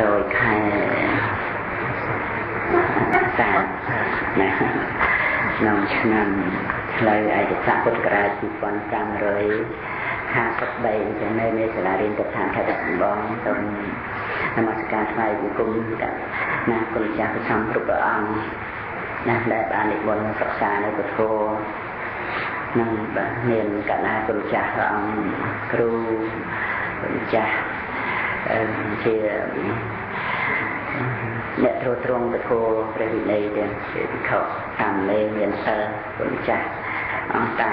រយខែសាណាក្នុងឆ្នាំផ្លូវឯកសារពុទ្ធករាជ2553ចឹងនៅនៃសាលារៀនទឹកឋានខេត្តកំបងសូមនមស្ការថ្វាយបង្គំដល់ណាគុណចាស់ព្រះសង្ឃគ្រប់ព្រះអង្គណាដែលបាននិមន្តសិក្សានៅពធនឹងបាទមានកណ្ដាគុណចាស់ព្រះអង្គគ្រូគុណចាស់ ជាអ្នកត្រួតត្រងពធព្រះវិន័យទាំងជាវិខតាមលេមានសិលគុណចាស់អង្គតា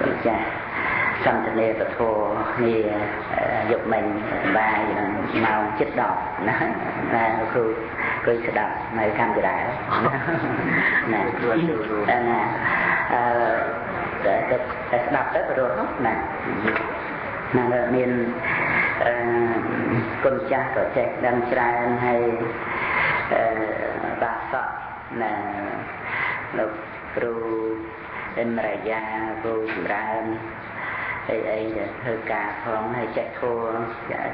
គុណចាស់សន្ទនាពធគ្នាយកមិញបាយនឹងម៉ោង7 10ណាណាគ្រូគួយស្ដាប់នៅខាងកណ្ដាលណាគ្រូណាអឺតែតែស្ដាប់ទៅព្រោះណាណាមានអឺ គុណចាស់ក៏ចេះដឹងច្រើនហើយអឺបាសកណាលោកគ្រូអិនរយាគ្រូចម្រើនអីអីដែលធ្វើការផងហើយចេះធัว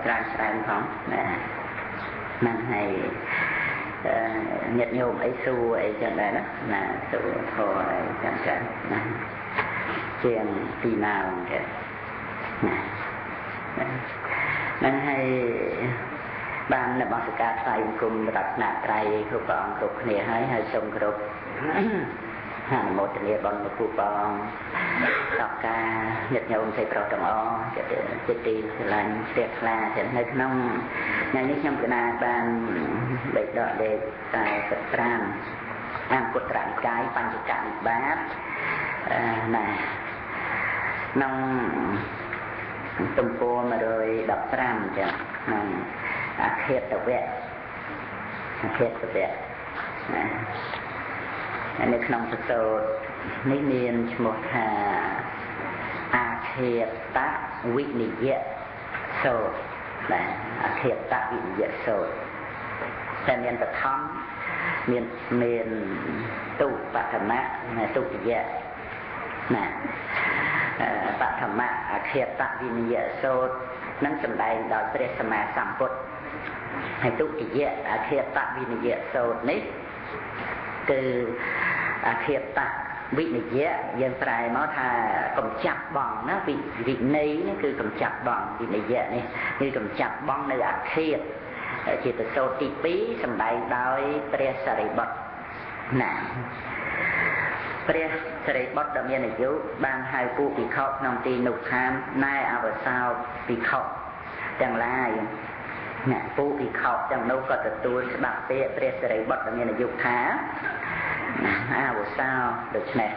ច្រើនច្រើនផងណាហ្នឹងហើយញាតិញោមអីសួរអីចឹងដែរណាណាសួរធរអីចឹងចឹងណាជាងពីម៉ោងទេណាហ្នឹងហើយបាននបសការថ្លៃបង្គំរតនត្រ័យគ្រប់ព្រះអង្គគ្រប់គ្នាហើយហើយសូមគោរពអនុមោទនាបន់ពូបងតបការញាតិញោមទេប្រុសទាំងអស់ចិត្តទីស្រឡាញ់ជ្រះថ្លាទាំងនៅក្នុងថ្ងៃនេះខ្ញុំកណាបានលេខដកលេខ45អង្គុត្រនិកាយបញ្ចកនិបាតណាក្នុង ទំព័រ115ចឹងក្នុងអខេតវៈអខេតវៈណានៅក្នុងសសរនេះមានឈ្មោះថាអាខេតវិនិយៈសូត្រណាអាខេតវិនិយៈសូត្រតែមានបឋមមានមានទុបឋមៈទុតិយៈណា បឋមៈអខេតវិនិយៈសូត្រនឹងសម្ដែងដោយព្រះសម្មាសម្ពុទ្ធហើយទុតិយៈអខេតវិនិយៈសូត្រនេះគឺអធិបតវិនិយៈយើងប្រែមកថាកំចាត់បងណាវិវិន័យនេះគឺកំចាត់បងវិនិយៈនេះគឺកំចាត់បងនៅអធិបជាតសោតទី2សម្ដែងដោយព្រះសរិបុត្រណា ព្រះសរិបុត្រដ៏មានអាយុបានហៅពួកភិក្ខុក្នុងទីនោះថាណែអវសោភិក្ខុទាំងឡាយអ្នកពួកភិក្ខុទាំងនោះក៏ទទួលស្ដាប់ពាក្យព្រះសរិបុត្រដ៏មានអាយុថាអវសោដូច្នេះ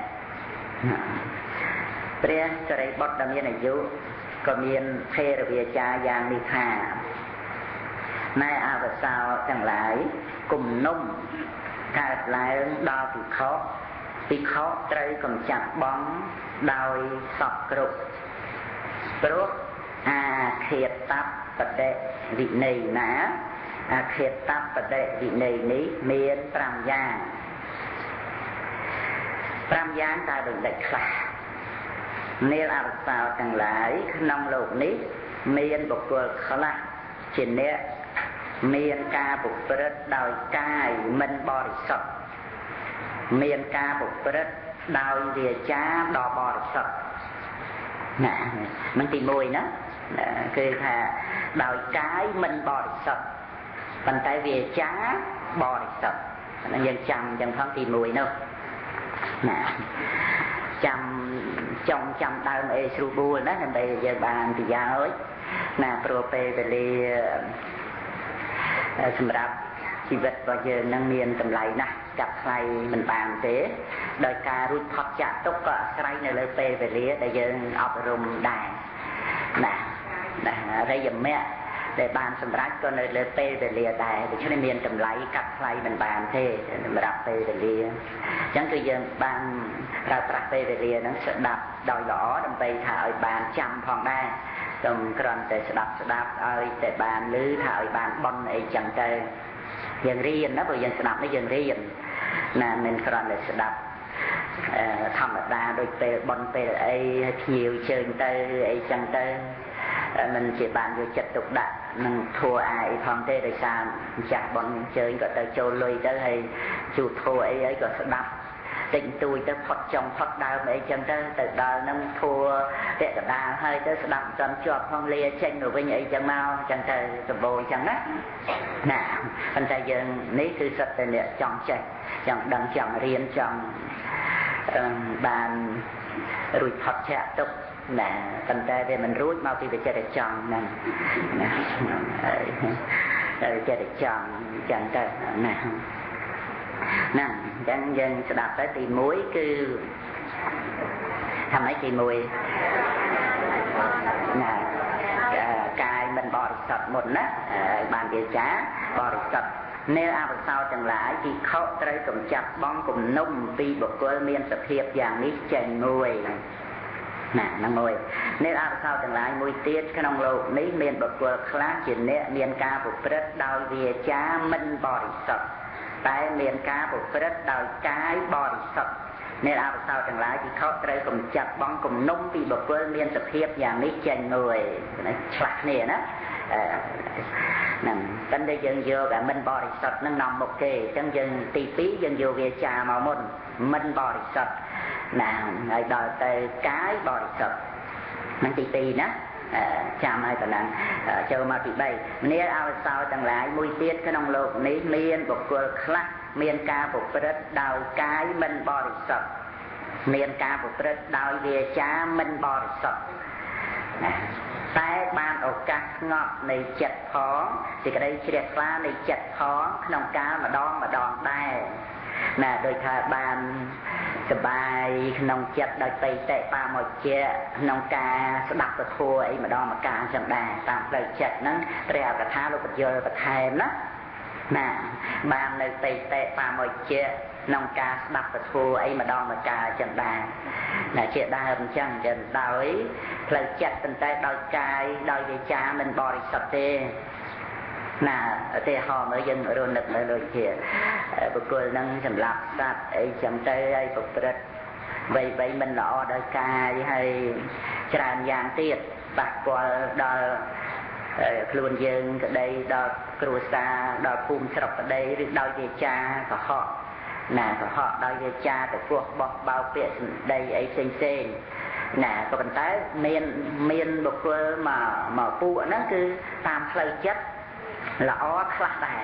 ព្រះសរិបុត្រដែលមានអាយុក៏មានថេរវាចាយ៉ាងនេះថាណែអវសោទាំងឡាយគំនុំកើតឡើងដល់ភិក្ខុ ភិក្ខុត្រូវកំចាត់បងដោយសពគ្រប់ព្រោះអាខេតតបតិវិន័យណាអាខេតតបតិវិន័យនេះមាន5យ៉ាង5យ៉ាងតើដូចដេចខ្លះនាលអរសោទាំងឡាយក្នុងលោកនេះ មានបុគ្គលខ្លះជាអ្នកមានការប្រព្រឹត្តដោយកាយមិនបរិសុទ្ធ មានការប្រព្រឹត្តដោយវាចាដ៏បរិសុទ្ធណានឹងទី1ណាគឺថាដោយកាយមិនបរិសុទ្ធប៉ុន្តែវាចាបរិសុទ្ធយើងចាំយ៉ាងផងទី1នោះណាចាំចង់ចាំដើមអេស្រួលបួលណាដើម្បីយើងបានប្រយោជន៍ណាព្រោះពេលវេលាសម្រាប់ ជីវិតរបស់យើងនឹងមានតម្លៃណាស់កាត់ថ្លៃមិនបានទេដោយការរួចផុតចាក់ទុកក៏អាស្រ័យនៅលើពេលវេលាដែលយើងអប់រំដែរណាណារិយមៈដែលបានសម្រេចក៏នៅលើពេលវេលាដែរដូច្នេះមានតម្លៃកាត់ថ្លៃមិនបានទេសម្រាប់ពេលវេលាអញ្ចឹងគឺយើងបានប្រើប្រាស់ពេលវេលាហ្នឹងស្ដាប់ដោយល្អដើម្បីថាឲ្យបានចាំផងដែរសូមគ្រាន់តែស្ដាប់ស្ដាប់ឲ្យតែបានឮថាឲ្យបានបន់អីចឹងទៅ យើងរៀនណាព្រោះយើងស្ដាប់នេះយើងរៀនណាមិនគ្រាន់តែស្ដាប់ធម្មតាដូចពេលបន់ពេលអីភ្ញៀវជើញទៅអីចឹងទៅមិនជាបានយកចិត្តទុកដាក់នឹងធัวអាយផងទេដោយសារចាស់បនជើញក៏ទៅចូលលុយទៅហើយជួធัวអីអីក៏ស្ដាប់ តិចតួចទៅផុតចំផុតដើមអីចឹងទៅទៅដល់នឹងធัวពាក់កដាលហើយទៅស្ដាប់ចន់ជាប់ផងលាចេញទៅវិញអីចឹងមកចឹងទៅសម្បូរចឹងណាណាប៉ុន្តែយើងនេះគឺសិតតែអ្នកចង់ចេះចង់ដឹងចង់រៀនចង់បានរួចផុតឆាកទុកណាប៉ុន្តែវាមិនរួចមកពីវិចិត្រចង់ហ្នឹងណាហើយវិចិត្រចង់ចឹងទៅណា ហ្នឹងអញ្ចឹងយើងស្ដាប់ទៅទី1គឺថាម៉េចទី1ណាកាយមិនបរិសុទ្ធមុនណាបានវាចាបរិសុទ្ធនៅអវសោទាំងឡាយទីខុត្រូវកំចាត់បងគំនុំពីបុគ្គលមានសភាពយ៉ាងនេះចេញមួយណាហ្នឹងមួយនៅអវសោទាំងឡាយមួយទៀតក្នុងលោកនេះមានបុគ្គលខ្លះជាអ្នកមានការប្រព្រឹត្តដោយវាចាមិនបរិសុទ្ធ តែមានការប្រព្រឹត្តដោយកាយបរិសុទ្ធអ្នកអបសោទាំងឡាយទីខុសត្រូវកំចាត់បងគំនុំពីបុគ្គលមានសភាពយ៉ាងនេះចេញមួយឆ្លាស់គ្នាណាហ្នឹងតែតែយើងយកតែមិនបរិសុទ្ធនឹងនាំមុខគេអញ្ចឹងយើងទី2យើងយកវាចាមកមុនមិនបរិសុទ្ធណាហើយដល់ទៅកាយបរិសុទ្ធនឹងទី2ណា ចាំឲ្យប៉ុណ្ណឹងចូលមកទី3មនាអវសោទាំងឡាយមួយទៀតក្នុងលោកនេះមានបុគ្គលខ្លះមានការប្រព្រឹត្តដោយកាយមិនបរិសុទ្ធមានការប្រព្រឹត្តដោយវាចាមិនបរិសុទ្ធណាតែបានឱកាសស្ងប់នៃចិត្តផងសេចក្តីជ្រះថ្លានៃចិត្តផងក្នុងកាលម្ដងម្ដងដែរ ណាដោយថាបានសបាយក្នុងចិត្តដោយបៃតេបាមកជាក្នុងការស្ដាប់ពធអីម្ដងម្កាលចឹងដែរតាមផ្លូវចិត្តហ្នឹងព្រះអកថាលោកបញ្យល់បន្ថែមណាណាបាននៅបៃតេបាមកជាក្នុងការស្ដាប់ពធអីម្ដងម្កាលចឹងដែរណាជាដើមអញ្ចឹងចឹងដោយផ្លូវចិត្តប៉ុន្តែដោយកាយដោយវាចាមិនបរិសុទ្ធទេ ណាឧទាហរណ៍មើលយើងរនឹកមើលដូចជាបុគ្គលនឹងសម្លាប់សត្វអីចឹងទៅហើយប្រព្រឹត្តវ័យវ័យមិនល្អដោយកាយហើយច្រើនយ៉ាងទៀតប៉ះពាល់ដល់ខ្លួនយើងក្តីដល់គ្រួសារដល់ភូមិស្រុកក្តីឬដោយវាចាកុហកណាកុហកដោយវាចាទៅពោះបោះបោពាក្យសម្ដីអីផ្សេងផ្សេងណាក៏ប៉ុន្តែមានមានបុគ្គលមកមកពួកហ្នឹងគឺតាមផ្លូវចិត្ត ល្អខ្លះដែរ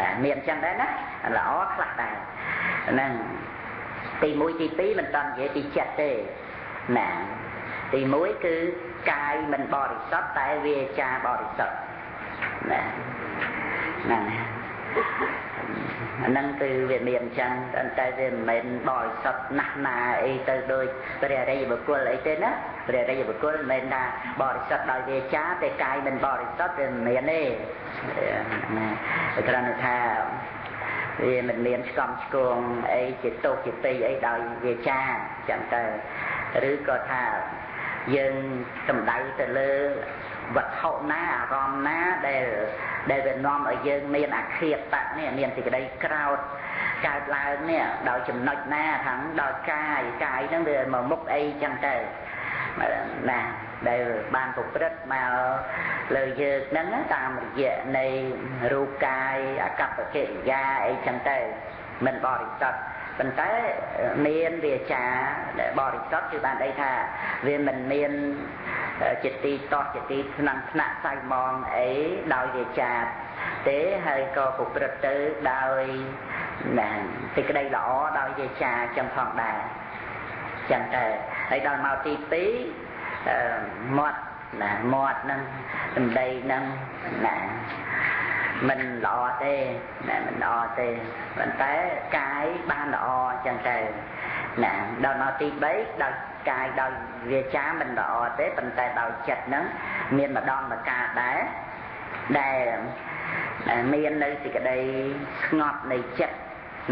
ណាមានចឹងដែរណាល្អខ្លះដែរហ្នឹងទី1ទី2មិនតន់និយាយពីចិត្តទេណាទី1គឺកាយមិនបរិសុទ្ធតែវាចាបរិសុទ្ធណាហ្នឹង អាហ្នឹងគឺវាមានអញ្ចឹងតែវាមិនមែនបរិសុទ្ធណាស់ណាអីទៅដូចព្រះរិយបុគ្គលអីទេណាព្រះរិយបុគ្គលមិនមែនថាបរិសុទ្ធដោយវាចាតែកាយមិនបរិសុទ្ធវាមិនមានទេណាគ្រាន់តែថាវាមិនមានស្កំឆ្គងអីជាទោសជាពេយអីដោយវាចាចឹងទៅឬក៏ថាយើងសំដៅទៅលើវត្ថុណាអារម្មណ៍ណាដែល ដែលវានាំឲ្យយើងមានអាឃាតតនេះមានសេចក្តីក្រោតកើតឡើងនេះដោយចំណុចណាខាងដោយកាយកាយហ្នឹងវាមកមុខអីចឹងទៅណាដែលបានប្រព្រឹត្តមកលើយើងហ្នឹងតាមរយៈនៃរូបកាយអកប្បកិរិយាអីចឹងទៅមិនបរិសុទ្ធ ប៉ុន្តែមានវាចាដែលបរិសុទ្ធគឺបានអីថាវាមិនមានជាទីតោះជាទីថ្នាំងថ្នាក់សៃមងអីដោយវាចាទេហើយក៏ប្រព្រឹត្តទៅដោយណាសេចក្តីល្អដោយវាចាចឹងផងដែរចឹងទៅហើយដល់មកទី2មាត់ណាមាត់ហ្នឹងសម្ដីហ្នឹងណា មិនល្អទេណាមិនល្អទេប៉ុន្តែកាយបានល្អចឹងទៅណាដល់មកទី3ដោយកាយដោយវាចាមិនល្អទេប៉ុន្តែដោយចិត្តហ្នឹងមានម្ដងម្កាលដែរដែលមាននៅសេចក្តីស្ងប់នៃចិត្ត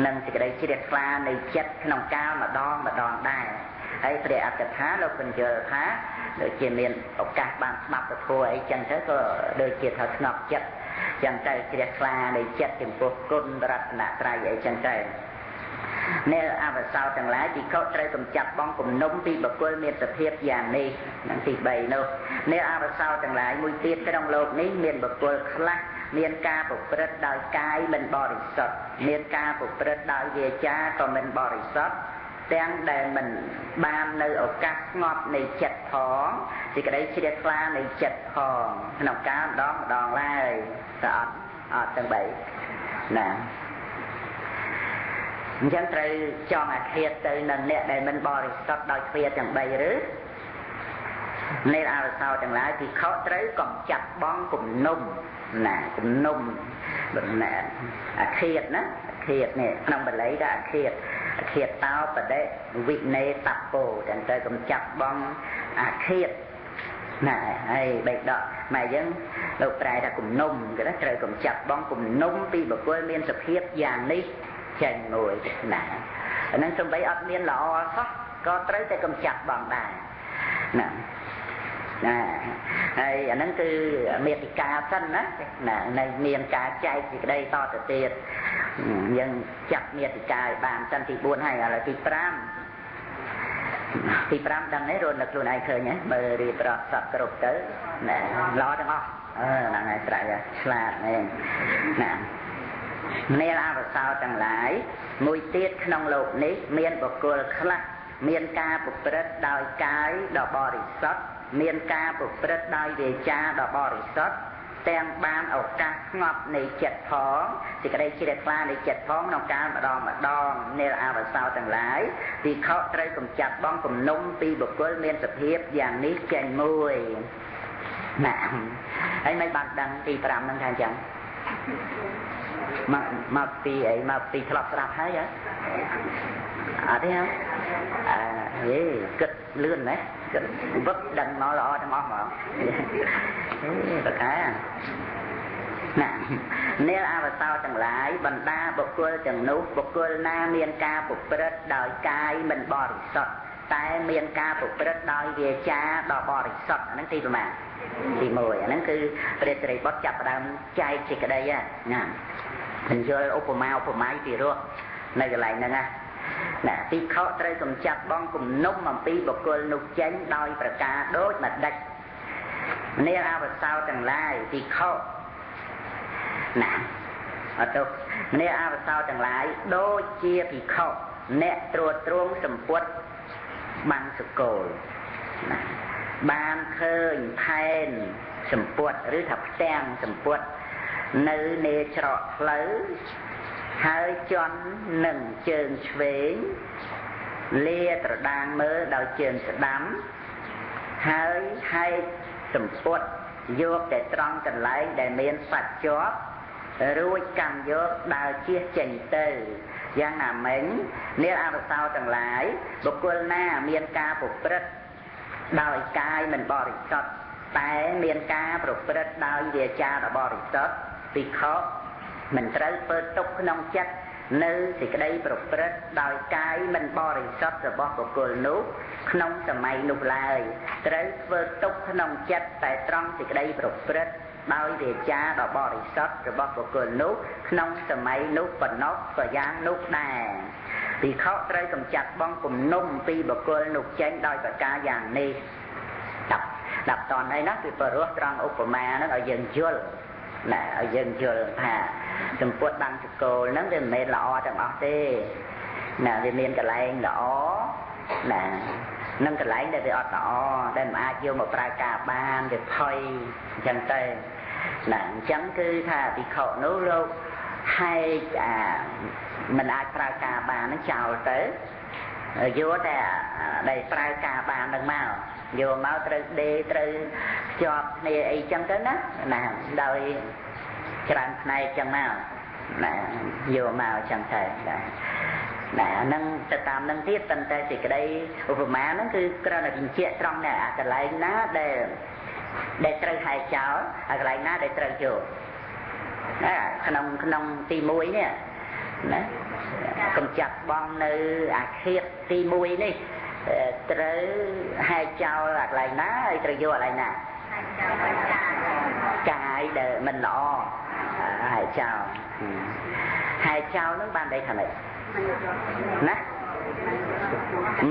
និងសេចក្តីជ្រះថ្លានៃចិត្តក្នុងកាលម្ដងម្ដងដែរហើយព្រះអត្តថាលោកបញ្យល់ថាដូចជាមានឱកាសបានស្ដាប់ពធអីចឹងទៅក៏ដូចជាថាស្ងប់ចិត្ត ចឹងទៅជ្រះថ្លានៃចិត្តចំពោះគុណរតនត្រ័យអីចឹងទៅអ្នកអវសោទាំងឡាយពិខុត្រូវកម្ចាត់បងគំនុំពីបកុលមានសភាពយ៉ាងនេះនឹងទី3នោះអ្នកអវសោទាំងឡាយមួយទៀតក្នុងលោកនេះមានបកុលខ្លះមានការប្រព្រឹត្តដោយកាយមិនបរិសុទ្ធមានការប្រព្រឹត្តដោយវាចាក៏មិនបរិសុទ្ធទាំងដែលមិនបាននៅឱកាសស្ងប់នៃចិត្តផងសេចក្តីជ្រះថ្លានៃចិត្តផងក្នុងការម្ដងម្ដងឡើយ តែអត់អត់ទាំងបីណាអញ្ចឹងត្រូវចង់អាឃាតទៅនឹងអ្នកដែលមិនបរិសុទ្ធដោយទ្វាទាំង3ឬនៃអរសោទាំងឡាយពីខុសត្រូវកំចាត់បងគំនុំណាគំនុំបំណែអាឃាតណាអាឃាតនេះក្នុងបល័យថាអាឃាតអាឃាតតោបដិវិនេតពោទាំងទៅកំចាត់បងអាឃាត ណាហើយបេដកម៉ែយើងលោកប្រែថាគំនុំគេថាត្រូវកំចាត់បងគំនុំពីបុគ្គលមានសភាពយ៉ាងនេះចេញមួយណាអានឹងសំបីអត់មានល្អសោះក៏ត្រូវតែកំចាត់បងដែរណាណាហើយអាហ្នឹងគឺមេតិកាសិនណាណានៅមានការចែកសេចក្តីតទៅទៀតយើងចាប់មេតិកាឲ្យបានសិនទី4ហើយឥឡូវទី5 ទី5ដឹងនេះរត់នៅខ្លួនឯងឃើញមើលរៀបរាប់សពគ្រប់ទៅណាល្អទាំងអស់អឺហ្នឹងហើយស្រេចឆ្លាតហ្នឹងណានាលអវសោទាំងឡាយមួយទៀតក្នុងលោកនេះ មានបុគ្គលខ្លះមានការប្រព្រឹត្តដោយកាយដ៏បរិសុទ្ធមានការប្រព្រឹត្តដោយវាចាដ៏បរិសុទ្ធ ទាំងបានឱកាសស្ងប់នៃចិត្តផងសេចក្តីជ្រះថ្លានៃចិត្តផងក្នុងការម្ដងម្ដងនាលអវសោទាំងឡាយទីខុសត្រូវកំចាត់បងគំនុំពីបុគ្គលមានសភាពយ៉ាងនេះចេញមួយណាហើយមិនបានដឹងទី5ហ្នឹងថាអញ្ចឹងមកមកពីអីមកពីធ្លាប់ស្ដាប់ហើយហ៎អត់ទេហ៎អើហេគិតលឿនណាគិត វឹកដឹងមកល្អទាំងអស់ហ្មងបកាណានាលអវសោទាំងឡាយបណ្ដាបុគ្គលទាំងនោះបុគ្គលណាមានការប្រព្រឹត្តដោយកាយមិនបរិសុទ្ធតែមានការប្រព្រឹត្តដោយវាចាដ៏បរិសុទ្ធអាហ្នឹងទីប្រមាណទី1អាហ្នឹងគឺព្រះសិរីបុត្រចាប់ផ្ដើមចែកសេចក្តីណាបញ្យល់ឧបមាឧបមាពីរោះនៅកន្លែងហ្នឹងណា ណាទីខុត្រូវកំចាត់បងគំនុំអំពីបុគ្គលនោះចេញដោយប្រការដូចម្ដេចនាងអវសោទាំងឡាយទីខុណាអត់ទៅនាងអវសោទាំងឡាយដូចជាភិក្ខុអ្នកត្រួតត្រងសម្ពុតបានសកលណាបានឃើញផែនសម្ពុតឬថាផ្ទាំងសម្ពុតនៅនេច្រកផ្លូវ ហើយជន់នឹងជើងឆ្វេងលាត្រដាងមើលដោយជើងស្ដាំ ហើយហែកសម្ពុតយកតែត្រង់កន្លែងដែលមានសាច់ជាប់រួចកម្មយកដើរជៀសចេញទៅយ៉ាងណាមិញនាងអរសោទាំងឡាយបុគ្គលណាមានការប្រព្រឹត្តដោយកាយមិនបរិសុទ្ធតែមានការប្រព្រឹត្តដោយវាចាដ៏បរិសុទ្ធពិខុ មិនត្រូវធ្វើទុកក្នុងចិត្តនៅសេចក្តីប្រព្រឹត្តដោយកាយមិនបរិសុទ្ធរបស់បុគ្គលនោះក្នុងសម័យនោះឡើយត្រូវធ្វើទុកក្នុងចិត្តតែត្រង់សេចក្តីប្រព្រឹត្តដោយវាចាដ៏បរិសុទ្ធរបស់បុគ្គលនោះក្នុងសម័យនោះប៉ុណ្ណោះក៏យ៉ាងនោះដែរពិខុត្រូវកំចាត់បងគំនុំពីបុគ្គលនោះចេញដោយប្រការយ៉ាងនេះដល់ដល់តនហើយណាគឺបរោះត្រង់ឧបមាហ្នឹងឲ្យយើងយល់ ណាឲ្យយើងយល់ថាសម្ពុតបាំងចកូលហ្នឹងវាមិនមែនល្អទាំងអស់ទេណាវាមានកលែងល្អណានឹងកន្លែងដែលវាអត់ល្អដែលមិនអាចយកមកប្រើការបានវាផុយអញ្ចឹងទៅណាអញ្ចឹងគឺថាវិខនោះលោកហែកអាមិនអាចប្រើការបាននឹងចោលទៅយកតែដែលប្រើការបាននឹងមក យកមកត្រូវដេត្រូវភ្ជាប់គ្នាអីចឹងទៅណាណាដោយច្រើនផ្នែកចឹងមកណាយកមកចឹងទៅណាណាហ្នឹងទៅតាមនឹងទៀតប៉ុន្តែសេចក្តីឧបមាហ្នឹងគឺគ្រាន់តែបញ្ជាក់ត្រង់នេះអាកន្លែងណាដែលដែលត្រូវហែកចោលអាកន្លែងណាដែលត្រូវយកណាក្នុងក្នុងទី1នេះណាកំចាត់បងនៅអាឃាតទី1នេះ ត្រូវហែកចោលអាកន្លែងណាហើយត្រូវយកកន្លែងណាកាយដែលមិនល្អហែកចោលហែកចោលនឹងបានន័យថាម៉េចណា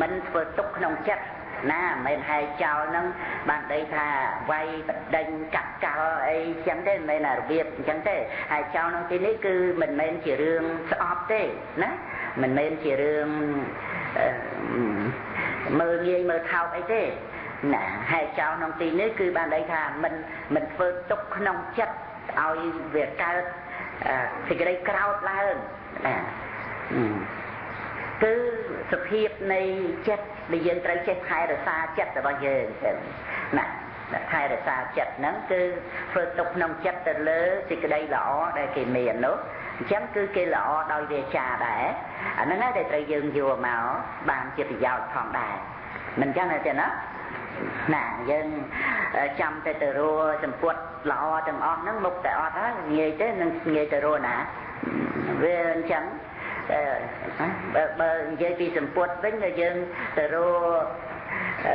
មិនធ្វើទុកក្នុងចិត្តណាមិនមែនហែចោលហ្នឹងបានដីថាវាយបដិញកាត់កលអីចឹងទេមិនមែនរបៀបអញ្ចឹងទេហែចោលក្នុងទីនេះគឺមិនមែនជារឿងស្អប់ទេណាមិនមែនជារឿង មើលងាយមើលថោកអីទេណាហែចោលក្នុងទីនេះគឺបានន័យថាមិនមិនធ្វើទុកក្នុងចិត្តឲ្យវាកើតសេចក្តីក្រោតឡើងណាគឺសភាពនៃចិត្តដែលយើងត្រូវចេះថែរក្សាចិត្តរបស់យើងទៅណាថែរក្សាចិត្តហ្នឹងគឺធ្វើទុកក្នុងចិត្តទៅលើសេចក្តីល្អដែលគេមាននោះ អញ្ចឹងគឺគេល្អដោយវាចាដែរអាហ្នឹងហើយដែលត្រូវយើងយកមកបានជាប្រយោជន៍ផងដែរមិនចឹងទេណាណាយើងចាំតែទៅរੂសម្ពុតល្អទាំងអស់ហ្នឹងមុខតែអត់ហើយងាយទេនឹងងាយទៅរੂណាវាអញ្ចឹងបើបើនិយាយពីសម្ពុតវិញក៏យើងទៅរੂ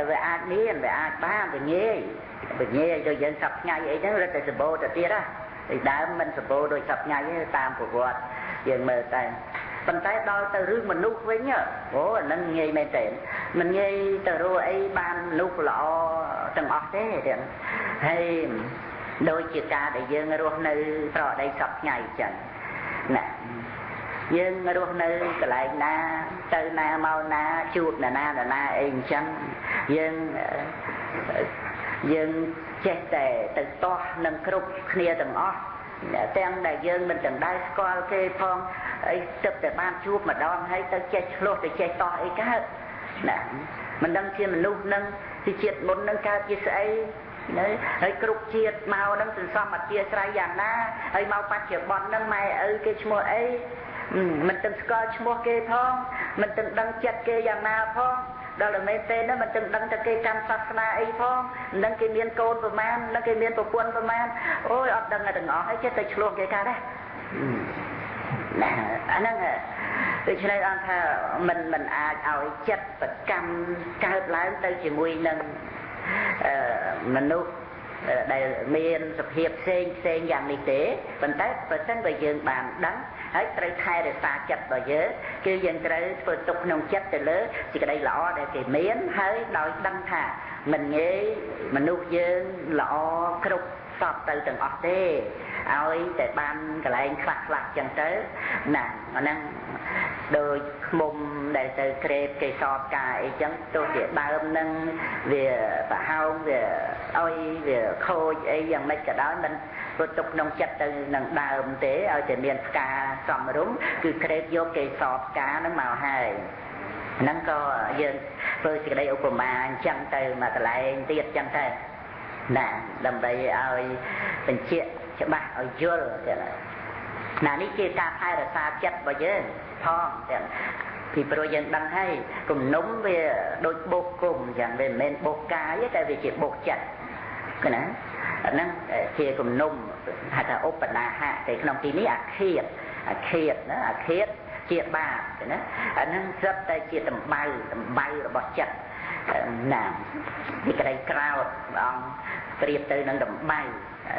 វាអាចមានវាអាចបានវាងាយវាងាយដូចយើងសັບថ្ងៃអីហ្នឹងរត់តែសម្បូរទៅទៀតហ៎ ពីដើមមិនសម្បូរដូចសັບថ្ងៃទេតាមប្រវត្តិយើងមើលតែប៉ុន្តែដល់ទៅរឿងមនុស្សវិញអូអានឹងងាយមែនទេមិនងាយទៅរੂអីបានមនុស្សល្អទាំងអស់ទេទាំងហើយដូចជាការដែលយើងរស់នៅប្រដីសពថ្ងៃចឹងណាយើងរស់នៅកន្លែងណា ទៅណាមកណាជួបណាណាណាអីអញ្ចឹងយើង យើងចេះតែទៅតោះនឹងគ្រប់គ្នាទាំងអស់ទាំងដែលយើងមិនទាំងដែរស្គាល់គេផងអីទឹកតែបានជួបម្ដងហើយទៅចេះឆ្លោះទៅចេះតោះអីកើតណាមិនដឹងជាមនុស្សនឹងពីជាតិមុននឹងកើតជាស្អីណាហើយគ្រប់ជាតិមកនឹងសន្សំអធិស្រ័យយ៉ាងណាហើយមកបច្ចុប្បន្ននឹងម៉ែឪគេឈ្មោះអីមិនទាំងស្គាល់ឈ្មោះគេផងមិនទាំងដឹងចិត្តគេយ៉ាងណាផង ដល់តែមែនទេណាមិនទាំងដឹងតែគេកម្មសាសនាអីផងមិនដឹងគេមានកូនប្រមាណនឹងគេមានប្រពន្ធប្រមាណអូយអត់ដឹងទាំងអស់ហើយចេះតែឆ្លោះគេកើតដែរណាអាហ្នឹងដូច្នេះអង្គថាមិនមិនអាចឲ្យចិត្តប្រកម្មកើតឡើងទៅជាមួយនឹងមនុស្សដែលមានសភាពផ្សេងផ្សេងយ៉ាងនេះទេប៉ុន្តែបើសិនបើយើងបានដឹង ហើយត្រូវថែរក្សាចិត្តរបស់យើងគឺយើងត្រូវធ្វើទុកក្នុងចិត្តទៅលើសេចក្តីល្អដែលគេមានហើយដោយដឹងថាមិនងាយមនុស្សយើងល្អគ្រប់សពទៅទាំងអស់ទេឲ្យតែបានកន្លែងខ្លះខ្លះចឹងទៅណាអាហ្នឹងដោយឃុំដែលទៅក្រេបគេសតកាអីចឹងទោះជាដើមនឹងវាប្រហោងវាអុយវាខូចអីយ៉ាងម៉េចក៏ដោយមិន ព្រោះទុកក្នុងចិត្តទៅនឹងដើមទេឲ្យតែមានផ្កាសំរុំគឺក្រេបយកគេសតផ្កានឹងមកហើយហ្នឹងក៏យើងធ្វើសេចក្តីឧបមាអញ្ចឹងទៅមកកន្លែងទៀតអញ្ចឹងទៅណាដើម្បីឲ្យបញ្ជាក់ច្បាស់ឲ្យយល់ទៀតណានេះជាការថែរក្សាចិត្តរបស់យើងផងទៀតពីព្រោះយើងដឹងហើយគំនុំវាដូចបោកគុំអញ្ចឹងវាមិនមែនបោកកាយទេតែវាជាបោកចិត្ត គឺណាអាហ្នឹងជាគំនុំហៅថាឧបនាហៈតែក្នុងទីនេះអាឃាតអាឃាតណាអាឃាតជាបាបណាអាហ្នឹងស្រាប់តែជាដំបៅដំបៅរបស់ចិត្តណាពីក្តីក្រោតព្រះអង្គប្រៀបទៅនឹងដំបៅ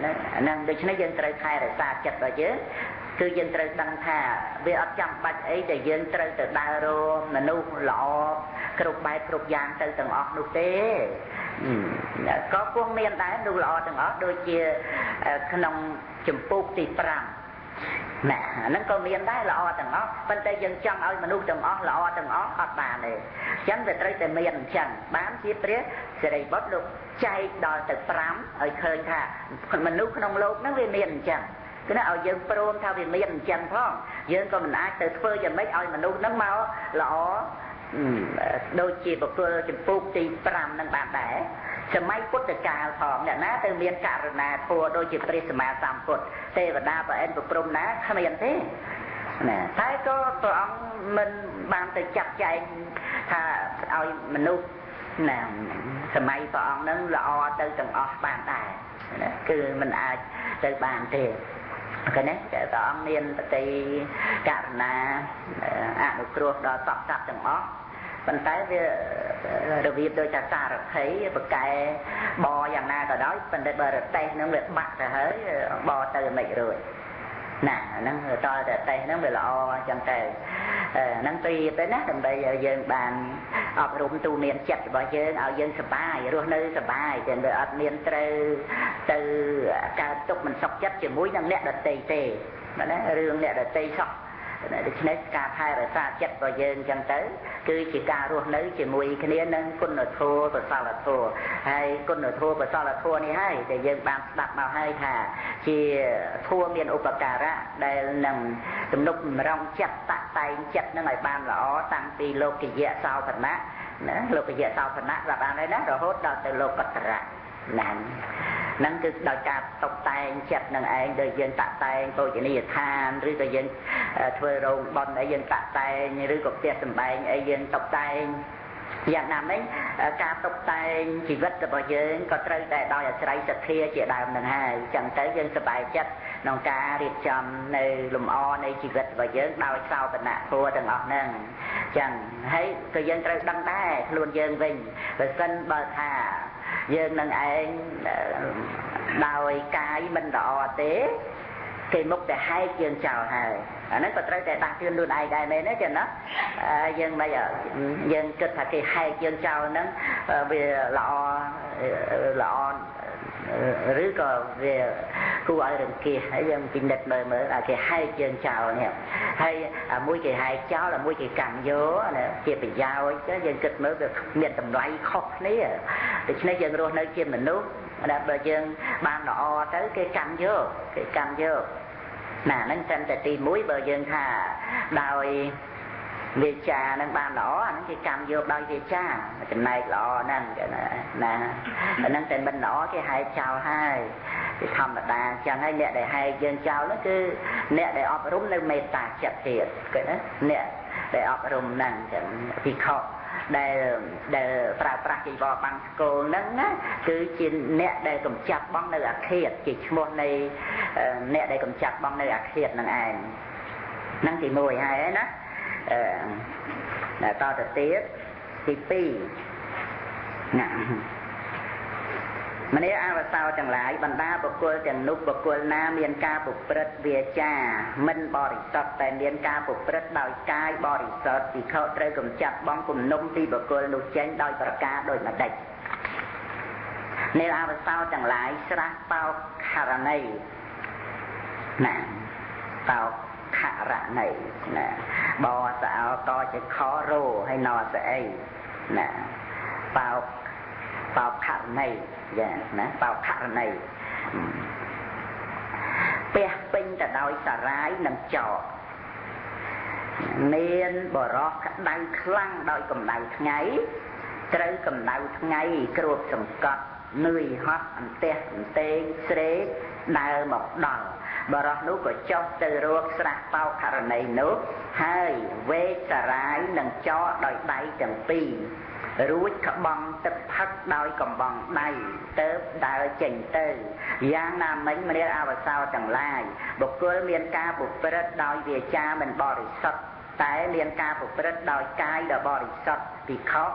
ណាអាហ្នឹងដូច្នេះយើងត្រូវថែរក្សាចិត្តរបស់យើងគឺយើងត្រូវដឹងថាវាអត់ចាំបាច់អីដែលយើងត្រូវទៅដើររមនុស្សល្អគ្រប់បែបគ្រប់យ៉ាងទៅទាំងអស់នោះទេ ក៏គួរមានដែរនោះល្អទាំងអស់ដូចជាក្នុងចម្ពោះទី5ណាអាហ្នឹងក៏មានដែរល្អទាំងអស់ប៉ុន្តែយើងចង់ឲ្យមនុស្សទាំងអស់ល្អទាំងអស់អត់បានទេអញ្ចឹងវាត្រូវតែមានអញ្ចឹងបានជាព្រះសិរីបុត្រលោកចែកដល់ទៅ5ឲ្យឃើញថាមនុស្សក្នុងលោកហ្នឹងវាមានអញ្ចឹងគឺណាឲ្យយើងព្រមថាវាមានអញ្ចឹងផងយើងក៏មិនអាចទៅធ្វើយ៉ាងម៉េចឲ្យមនុស្សហ្នឹងមកល្អ ដូចជាបុគ្គលចម្ពោះទី5នឹងបានដែរសម័យពុទ្ធកាលផងអ្នកណាទៅមានករណាធัวដូចជាព្រះសម្មាសម្ពុទ្ធទេវតាប្រអិនប្រព្រំណាគ្មានទេណាតែក៏ព្រះអង្គមិនបានទៅចាត់ចែងថាឲ្យមនុស្សណាសម័យព្រះអង្គនឹងល្អទៅទាំងអស់បានដែរណាគឺមិនអាចទៅបានទេ ឃើញទេព្រះអង្គមានបតិករណាអនុគ្រោះដល់សពសត្វទាំងអស់ប៉ុន្តែវារបៀបដូចថាសារភ័យប្រកែបយ៉ាងណាក៏ដោយប៉ុន្តែបើរទេសនឹងវាបាក់ទៅហើយបទៅមិនរួចណាហ្នឹងតើតែតេះហ្នឹងវាល្អអញ្ចឹងទៅហ្នឹងព្រៀបទៅណាដើម្បីឲ្យយើងបានអប់រំទូមានចិត្តរបស់យើងឲ្យយើងសុបាយរស់នៅសុបាយតែវាអត់មានត្រូវទៅ កើតទុកមិនសុខចិត្តជាមួយនឹងអ្នកដទៃទេណារឿងអ្នកដទៃសោះដូច្នេះការថែរក្សាចិត្តរបស់យើងអញ្ចឹងទៅ គឺជាការរស់នៅជាមួយគ្នានឹងគុណធម៌ប្រសលធម៌ហើយគុណធម៌ប្រសលធម៌នេះហើយដែលយើងបានស្ដាប់មកហើយថា ជាធម៌មានឧបការៈដែលនឹងទំនុកម្រងចិត្តតាក់តែងចិត្តនឹងឲ្យបានល្អតាំងពីលោកយៈសោធណៈណាលោកយៈសោធណៈរាប់បានហើយណារហូតដល់ទៅលោកតរៈណា ហ្នឹងគឺដោយការតុបតែងចិត្តនឹងឯងដោយយើងតាក់តែងពោជនីយដ្ឋានឬក៏យើងធ្វើរោងបន់អីយើងតាក់តែងឬក៏ផ្ទះសម្បែងអីយើងតុបតែងយ៉ាងណាមិញការតុបតែងជីវិតរបស់យើងក៏ត្រូវតែដោយអាស្រ័យសទ្ធាជាដើមនឹងហើយអញ្ចឹងទៅយើងសប្បាយចិត្ត ក្នុងការរៀបចំនៅលំអនៃជីវិតរបស់យើងដោយសោតនៈធัวទាំងអស់ហ្នឹងអញ្ចឹងហើយក៏យើងត្រូវដឹងដែរខ្លួនយើងវិញបើសិនបើថាយើងនឹងឯងដោយកាយមិនល្អទេគេមុខតែហែកយើងចោលហើយអាហ្នឹងក៏ត្រូវតែដាស់តឿនខ្លួនឯងដែរមែនទេចឹងណាយើងមិនយើងគិតថាគេហែកយើងចោលហ្នឹងវាល្អល្អ ឬក៏វាគួរឲ្យរង្គៀសហើយយើងពិនិត្យមើលមើលឲ្យគេហែកយើងចោលនេះហើយមួយគេហែកចោលមួយគេកាន់យកជាប្រយោជន៍ទៅយើងគិតមើលវាមានតម្លៃខុសគ្នាដូច្នេះយើងរស់នៅជាមនុស្សដែលបើយើងបានល្អទៅគេកាន់យកគេកាន់យកណាហ្នឹងត្រឹមតែទី1បើយើងថាដោយ វាចានឹងបានល្អអាហ្នឹងគេកម្មយកដោយវាចាចំណែកល្អហ្នឹងណាណាអាហ្នឹងតែមិនល្អគេហែកចោលហើយគឺធម្មតាចឹងហើយអ្នកដែលហែកយើងចោលនោះគឺអ្នកដែលអប់រំនៅមេត្តាចិត្តទៀតគឺណាអ្នកដែលអប់រំហ្នឹងចឹងពិខុដែលដែលប្រើប្រាស់ជីវរបាំងស្គលហ្នឹងណាគឺជាអ្នកដែលកំចាត់បងនៅអាឃាតជាឈ្មោះនៃអ្នកដែលកំចាត់បងនៅអាឃាតហ្នឹងឯងហ្នឹងទី1ហើយណា អឺតទៅទៀតទី2ណាមនីអវសោទាំងឡាយបណ្ដាបុគ្គលទាំងនោះបុគ្គលណាមានការប្រព្រឹត្តវាចាមិនបរិសុទ្ធតែមានការប្រព្រឹត្តដោយកាយបរិសុទ្ធពិខុត្រូវកំចាត់បងគំនុំពីបុគ្គលនោះចេញដោយប្រការដូចម្ដេចនេអវសោទាំងឡាយស្រះបោកករណីណាបោកករណីណា បសអោតជាខរោហើយណស្អីណាបោកបោកករណីយ៉ាណាបោកករណីពះពេញទៅដោយសារាយនិងចោមានបរោះក្តៅខ្លាំងដោយកម្ដៅថ្ងៃត្រូវកម្ដៅថ្ងៃគ្របសង្កត់នឿយហត់អន្ទះអន្ទេងស្រេកដើរមកដល់ បរោះនោះក៏ចុះទៅរកស្រះបោករណីនោះហើយវេកសារាយនឹងចោដោយដៃទាំងពីររួចក្បង់ទឹកផឹកដោយកំបងដៃទៅដើរចេញទៅយ៉ាងណាមិញមនាលអវសោទាំងឡាយបុគ្គលមានការប្រព្រឹត្តដោយវាចាមិនបរិសុទ្ធតែមានការប្រព្រឹត្តដោយកាយដ៏បរិសុទ្ធពិខុ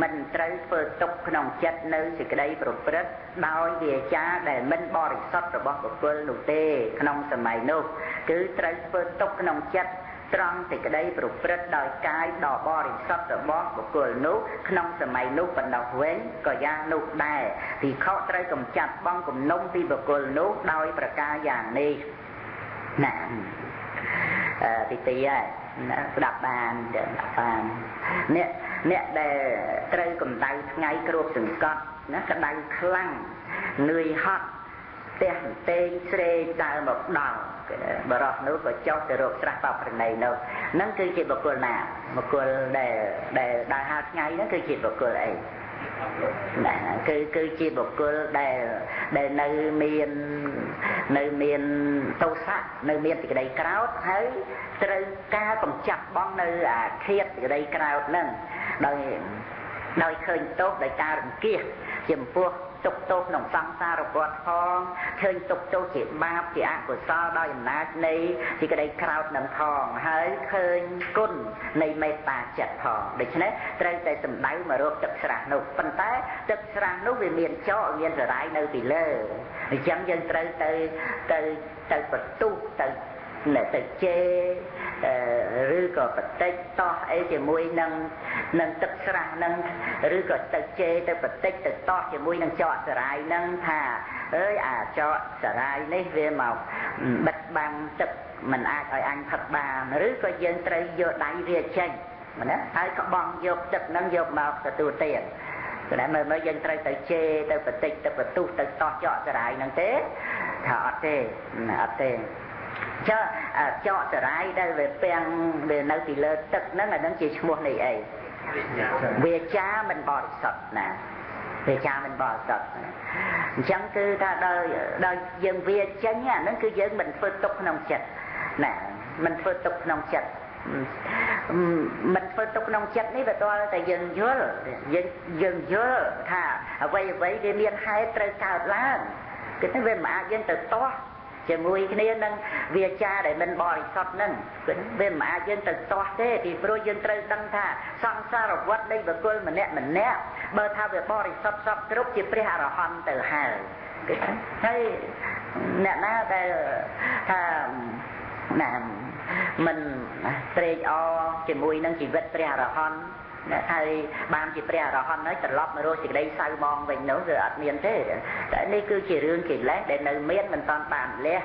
មិនត្រូវធ្វើទុកក្នុងចិត្តនៅសេចក្តីប្រព្រឹត្តដោយវាចាដែលមិនបរិសុទ្ធរបស់បុគ្គលនោះទេក្នុងសម័យនោះគឺត្រូវធ្វើទុកក្នុងចិត្តត្រង់សេចក្តីប្រព្រឹត្តដោយកាយដ៏បរិសុទ្ធរបស់បុគ្គលនោះក្នុងសម័យនោះបណ្ដោះវិញក៏យ៉ាងនោះដែរភិក្ខុត្រូវកំចាត់បងគំនុំពីបុគ្គលនោះដោយប្រការយ៉ាងនេះណាអឺទី2ហើយស្ដាប់បានស្ដាប់បានអ្នក អ្នកដែលត្រូវកម្ដៅថ្ងៃគ្របសង្កត់ណាក្ដៅខ្លាំងនឿយហត់ផ្ទះតេងស្រេដើរមកដល់បរោះនោះក៏ចុះទៅរកស្រះបប្រណីនោះហ្នឹងគឺជាបុគ្គលណាបុគ្គលដែលដែលដើរហាលថ្ងៃហ្នឹងគឺជាបុគ្គលអីណាគឺគឺជាបុគ្គលដែលដែលនៅមាននៅមានទោសៈនៅមានសេចក្តីក្រោធហើយត្រូវការកំចាត់បងនៅអាឃាតសេចក្តីក្រោធហ្នឹង ដោយដោយឃើញទោសដោយការរង្គៀសចំពោះទុកទោសក្នុងសង្សារវដ្តផងឃើញទុកទោសជាបាបជាអកុសលដោយអំណាចនៃសេចក្តីក្រោធនឹងផងហើយឃើញគុណនៃមេត្តាចិត្តផងដូច្នេះត្រូវតែសំដៅមករកទឹកស្រះនោះប៉ុន្តែទឹកស្រះនោះវាមានចកមានសរាយនៅពីលើអញ្ចឹងយើងត្រូវទៅទៅទៅបន្ទុះទៅ ទៅជេឬក៏បតិចតោះអីជាមួយនឹងនឹងទឹកស្រះនឹងឬក៏ទៅជេទៅបតិចទៅតោះជាមួយនឹងចកសរាយនឹងថាអើយអាចកសរាយនេះវាមកបិទបាំងទឹកមិនអាចឲ្យអញផឹកបានឬក៏យើងត្រូវយកដៃវាចេញណាហើយក្បង់យកទឹកនឹងយកមកទទួលទានតែមើលមើលយើងត្រូវទៅជេរទៅបតិចទៅបន្ទុះទៅតោះចកសរាយហ្នឹងទេថាអត់ទេអត់ទេ ចុះចកសរាយដែលវាពាំងវានៅពីលើទឹកហ្នឹងអាហ្នឹងជាឈ្មោះនៃអីវាចាមិនបរិសុទ្ធណាវាចាមិនបរិសុទ្ធអញ្ចឹងគឺថាដល់ដល់យើងវាចេញអាហ្នឹងគឺយើងមិនធ្វើទុកក្នុងចិត្តណាមិនធ្វើទុកក្នុងចិត្តមិនធ្វើទុកក្នុងចិត្តនេះវាតើតែយើងយល់យើងយើងយល់ថាអ្វីអ្វីវាមានហេតុត្រូវកើតឡើងគឺថាវាមិនអាចយើងទៅតោះ ជាមួយគ្នានឹងវាចាដែលមិនបរិសុទ្ធនឹងគឺវាមិនអាចយើងទៅតោះទេពីព្រោះយើងត្រូវដឹងថាសង្សារវត្តនៃបុគ្គលម្នាក់ម្នាក់បើថាវាបរិសុទ្ធសពគ្រប់ជាព្រះអរហន្តទៅហើយគឺហើយអ្នកណាដែលថាណាមិនត្រេកអរជាមួយនឹងជីវិតព្រះអរហន្ត ហើយបានជាព្រះអរហន្តហើយត្រឡប់មករកសេចក្តីសៅមងវិញនោះគឺអត់មានទេតែនេះគឺជារឿងកិលេសដែលនៅមានមិនតាន់បានលះ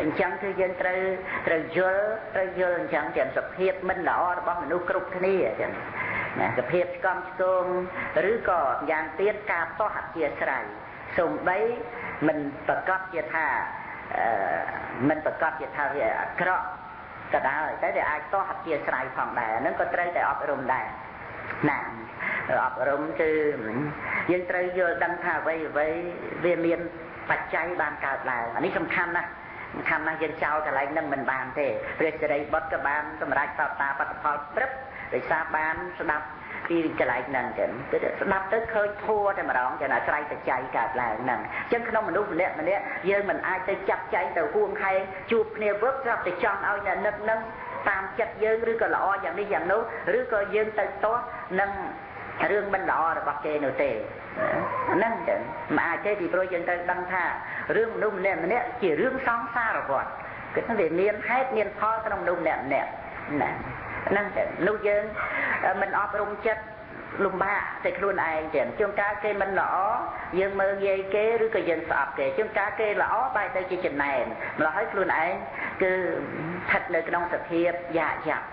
អញ្ចឹងគឺយើងត្រូវត្រូវយល់ត្រូវយល់អញ្ចឹងទាំងសភាពមិនល្អរបស់មនុស្សគ្រប់គ្នាអញ្ចឹងណាសភាពស្កំស្គងឬក៏យ៉ាងទៀតការតោះអធិស្រ័យសំបីមិនប្រកាសជាថាមិនប្រកាសជាថាវាអាក្រក់ក៏ដោយតែវាអាចតោះអធិស្រ័យផងដែរហ្នឹងក៏ត្រូវតែអប់រំដែរ ណាអប់រំគឺយើងត្រូវយល់ដឹងថាអ្វីអ្វីវាមានបច្ច័យបានកើតឡើងអានេះសំខាន់ណាស់សំខាន់ណាស់យើងចោលកន្លែងហ្នឹងមិនបានទេព្រះសិរីបុត្រក៏បានសម្រេចតតាបត្តផលព្រឹបដោយសារបានស្ដាប់ពីកន្លែងហ្នឹងចឹងគឺស្ដាប់ទៅឃើញធัวតែម្ដងចឹងអាស្រ័យបច្ច័យកើតឡើងហ្នឹងចឹងក្នុងមនុស្សម្នាក់ម្នាក់យើងមិនអាចទៅចាប់ចែងទៅហួងខែងជួបគ្នាវឹកស្រាប់តែចង់ឲ្យអ្នកនឹកហ្នឹង តាមចិត្តយើងឬក៏ល្អយ៉ាងនេះយ៉ាងនោះឬក៏យើងទៅទាស់នឹងរឿងមិនល្អរបស់គេនោះទេហ្នឹងចឹងមិនអាចទេពីព្រោះយើងត្រូវដឹងថារឿងមនុស្សម្នាក់ម្នាក់ជារឿងសង្សារវត្តគឺថាវាមានហេតុមានផលក្នុងមនុស្សម្នាក់ម្នាក់ណាហ្នឹងនោះយើងមិនអប់រំចិត្ត លំបាកតែខ្លួនឯងចឹងជួនកាលគេមិនល្អយើងមើលងាយគេឬក៏យើងស្អប់គេជួនកាលគេល្អបែរទៅជាចំណែនម្ល៉េះហើយខ្លួនឯងគឺស្ថិតនៅក្នុងសភាពយ៉ាក់យ៉ាក់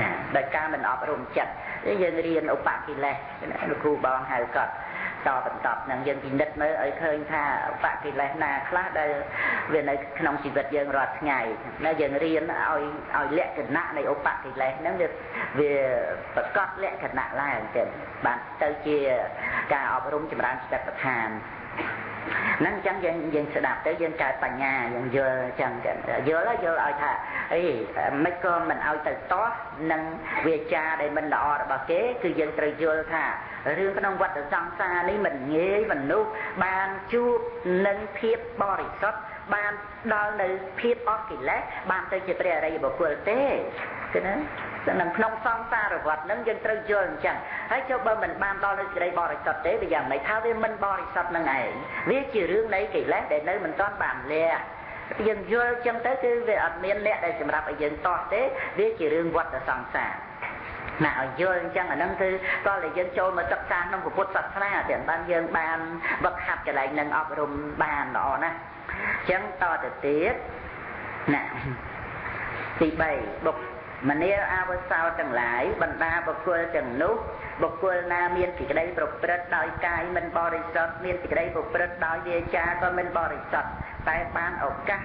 ណាដោយការមិនអប់រំចិត្តយើងរៀនឧបកិលេសលោកគ្រូបងហៅគាត់ តបន្តនឹងយើងពិនិត្យមើលឲ្យឃើញថាបកិលេសណាខ្លះដែលវានៅក្នុងជីវិតយើងរាល់ថ្ងៃណាយើងរៀនឲ្យឲ្យលក្ខណៈនៃឧបកិលេសហ្នឹងវាវាប្រកបលក្ខណៈឡើងចឹងបានទៅជាការអប់រំចម្រើនចិត្តដ្ឋាន ហ្នឹងអញ្ចឹងយើងយើងស្ដាប់ទៅយើងកើតបញ្ញាយើងយល់អញ្ចឹងយល់យល់ឲ្យថាអីមិនក៏មិនឲ្យទៅតោះនឹងវាចាដែលមិនល្អរបស់គេគឺយើងត្រូវយល់ថារឿងក្នុងវដ្តសង្សារនេះមិនងាយមនុស្សបានជួបនឹងភាពបរិសុទ្ធបានដល់នៅភាពអស់កិលេសបានទៅជាព្រះអរិយបុគ្គលទេ គឺណានៅក្នុងសង្សារវដ្តហ្នឹងយើងត្រូវយល់អញ្ចឹងហើយចុះបើមិនបានដល់នៅសេចក្តីបរិសុទ្ធទេវាយ៉ាងម៉េចថាវាមិនបរិសុទ្ធនឹងឯងវាជារឿងនៃកិលេសដែលនៅមិនទាន់បានលះយើងយល់ចឹងទៅគឺវាអត់មានអ្នកដែលសម្រាប់ឲ្យយើងតោះទេវាជារឿងវត្តសង្សារណាឲ្យយល់អញ្ចឹងអាហ្នឹងគឺតើតែយើងចូលមកសិក្សាក្នុងពុទ្ធសាសនាទាំងបានយើងបានវឹកហាត់កន្លែងនឹងអប់រំបានល្អណាស់អញ្ចឹងតទៅទៀតណាទី3បុក មនាអវសោទាំងឡាយបណ្ដាបុគ្គលទាំងនោះបុគ្គលណាមានសេចក្តីប្រព្រឹត្តដោយកាយមិនបរិសុទ្ធមានសេចក្តីប្រព្រឹត្តដោយវាចាក៏មិនបរិសុទ្ធតែបានឱកាស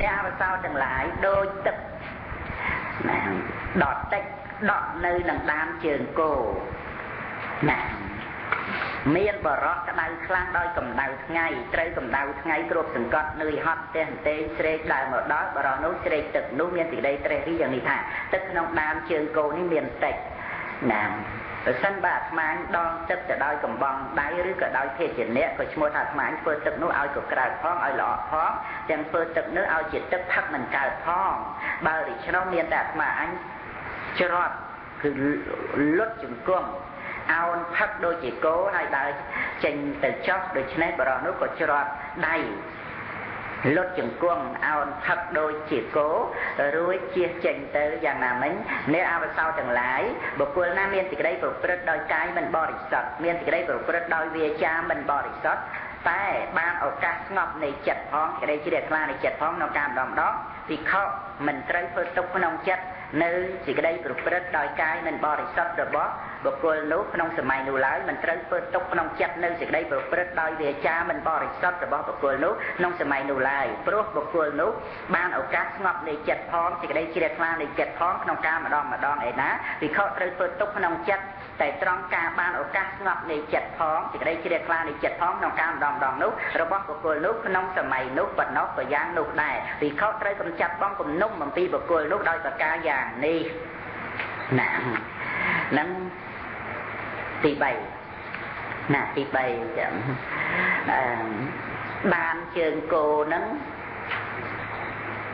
អ្នកអវសោទាំងឡាយដូចទឹកណាដកតិចដកនៅនឹងដានជើងគោណា មានបរោះក្តៅខ្លាំងដោយកម្ដៅថ្ងៃត្រូវកម្ដៅថ្ងៃគ្របសង្កត់នឿយហត់ទេអន្ទេងស្រេកដើរមកដល់បរោះនោះស្រេកទឹកនោះមានសេចក្តីត្រេះរិះយ៉ាងនេះថាទឹកក្នុងដានជើងគោនេះមានតិចណាប្រសិនបើអាត្មាដងទឹកទៅដោយកំបងដៃឬក៏ដោយភេទជ្ជៈក៏ឈ្មោះថាអាត្មាធ្វើទឹកនោះឲ្យកក្រើកផងឲ្យល្អផងទាំងធ្វើទឹកនោះឲ្យជាទឹកផឹកមិនកើតផងបើដូច្នោះមានតែអាត្មាអញច្រត់គឺលុតជង្គង់ អោនផឹកដូចជាគោហើយដើរចេញទៅចុះដូច្នេះបរោះនោះក៏ច្រត់ដៃលុតជង្គង់អោនផឹកដូចជាគោរួចជៀសចេញទៅយ៉ាងណាមិញអ្នកអវសោទាំងឡាយបុគ្គលណាមានសេចក្តីប្រព្រឹត្តដោយកាយមិនបរិសុទ្ធមានសេចក្តីប្រព្រឹត្តដោយវាចាមិនបរិសុទ្ធ តែបានឱកាសស្ងប់នៃចិត្តផងក្តីជ្រះថ្លានៃចិត្តផងក្នុងការម្ដងម្ដងពិខុមិនត្រូវធ្វើទុកក្នុងចិត្តនៅសេចក្តីប្រព្រឹត្តដោយកាយមិនបរិសុទ្ធរបស់បុគ្គលនោះក្នុងសម័យនោះឡើយមិនត្រូវធ្វើទុកក្នុងចិត្តនៅសេចក្តីប្រព្រឹត្តដោយវាចាមិនបរិសុទ្ធរបស់បុគ្គលនោះក្នុងសម័យនោះឡើយព្រោះបុគ្គលនោះបានឱកាសស្ងប់នៃចិត្តផងសេចក្តីជ្រះថ្លានៃចិត្តផងក្នុងការម្ដងម្ដងឯណាវិខត្រូវធ្វើទុកក្នុងចិត្ត តែត្រង់ការបានឱកាសស្ងប់នៃចិត្តផងសេចក្តីជ្រះថ្លានៃចិត្តផងក្នុងការម្ដងម្ដងនោះរបស់បុគ្គលនោះក្នុងសម័យនោះប៉ុណ្ណោះក៏យ៉ាងនោះដែរវិខត្រូវកំចាត់បងគំនុំអំពីបុគ្គលនោះដោយប្រការយ៉ាងនេះណានឹងទី3ណាទី3ចឹងអឺបានជើងគោហ្នឹង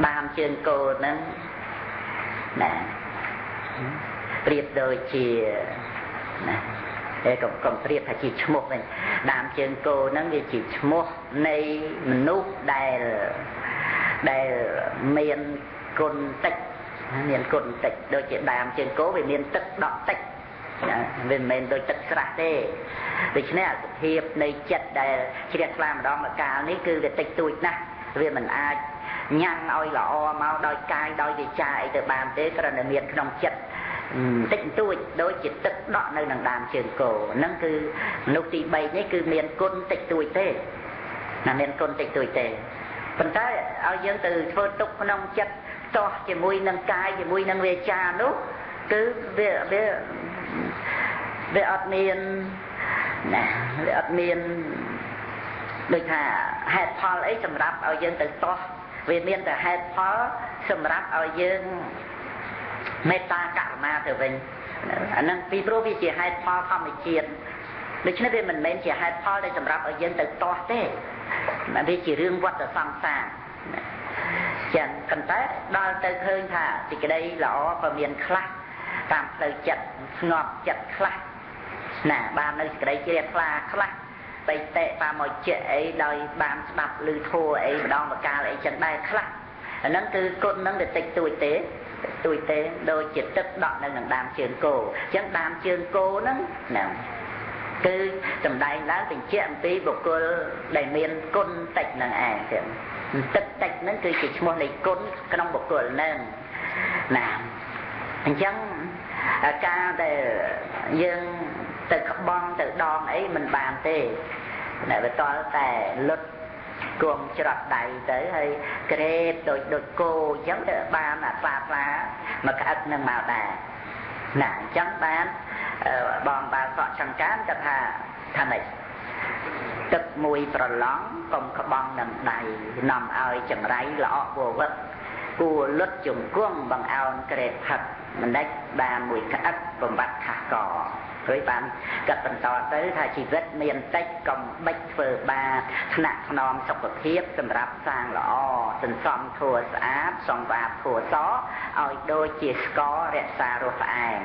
បានជើងគោហ្នឹងណាប្រៀបដូចជា ណាតែកុំកុំប្រៀបថាជាឈ្មោះវិញដើមជើងគោហ្នឹងវាជាឈ្មោះនៃមនុស្សដែលដែលមានគុណតិចមានគុណតិចដូចជាដើមជើងគោវាមានទឹកដក់តិចវាមិនមែនដូចទឹកស្រះទេដូច្នេះអសភាពនៃចិត្តដែលជ្រះថ្លាម្ដងម្កាលនេះគឺវាតិចតួចណាស់វាមិនអាចញ៉ាំងឲ្យល្អមកដោយកាយដោយវាចាអីទៅបានទេគ្រាន់តែមានក្នុងចិត្ត តិចតួចដូចជាទឹកដក់នៅនឹងដើមជើងគោហ្នឹងគឺមនុស្សទី3នេះគឺមានគុណតិចតួចទេណាមានគុណតិចតួចទេប៉ុន្តែឲ្យយើងទៅធ្វើទុកក្នុងចិត្តតោះជាមួយនឹងកាយជាមួយនឹងវាចានោះគឺវាវាវាអត់មានណាវាអត់មានដូចថាហេតុផលអីសម្រាប់ឲ្យយើងទៅតោះវាមានតែហេតុផលសម្រាប់ឲ្យយើង មេត្តាករុណាទៅវិញអាហ្នឹងពីព្រោះវាជាហេតុផលធម្មជាតិដូច្នេះវាមិនមែនជាហេតុផលដែលសម្រាប់ឲ្យយើងទៅតោះទេវាជារឿងវត្តសង្សារចឹងប៉ុន្តែដល់ទៅឃើញថាសេចក្តីល្អក៏មានខ្លះតាមផ្លូវចិត្តស្ងប់ចិត្តខ្លះណាបាននៅសេចក្តីជ្រះថ្លាខ្លះបៃតេបាមកជាអីដោយបានស្ដាប់ឮធัวអីម្ដងម្កាលអីចឹងដែរខ្លះអាហ្នឹងគឺគុណហ្នឹងទៅតិចតួចទេ ទួយទេដូចជាទឹកដក់នៅនឹងដើមជើងគោអញ្ចឹងដើមជើងគោហ្នឹងណាគឺសំដែងឡើងបញ្ជាក់អំពីបុគ្គលដែលមានគុណតិចនឹងឯងទៀតទឹកតិចហ្នឹងគឺជាឈ្មោះនៃគុណក្នុងបុគ្គលហ្នឹងណាអញ្ចឹងការដែលយើងទៅក្បងទៅដងអីមិនបានទេតែវាតល់តែលុត គួងច្រត់ដៃទៅហើយក្រេបដូចដូចគោអញ្ចឹងទៅបានអាផ្លាផ្លាមកក្អឹកនឹងមកដែរណាអញ្ចឹងបានបងបាសក់ចង្កានគាត់ថាថាម៉េចទឹកមួយប្រឡងកុំក្បងនឹងដៃនាំឲ្យចង្រៃល្អវវឹកគួលុតជង្គង់បង្អោនក្រេបផឹកមិនដេចបានមួយក្អឹកបំបត្តិខះក ព្រោះបានកាត់បន្តទៅថាជីវិតមានតិចកំបិចធ្វើបាបថ្នាក់ថ្នមសុខភាពសម្រាប់សាងល្អសន្សំធัวស្អាតសង្វាតធัวសឲ្យដូចជាស្កររក្សារសផ្អែម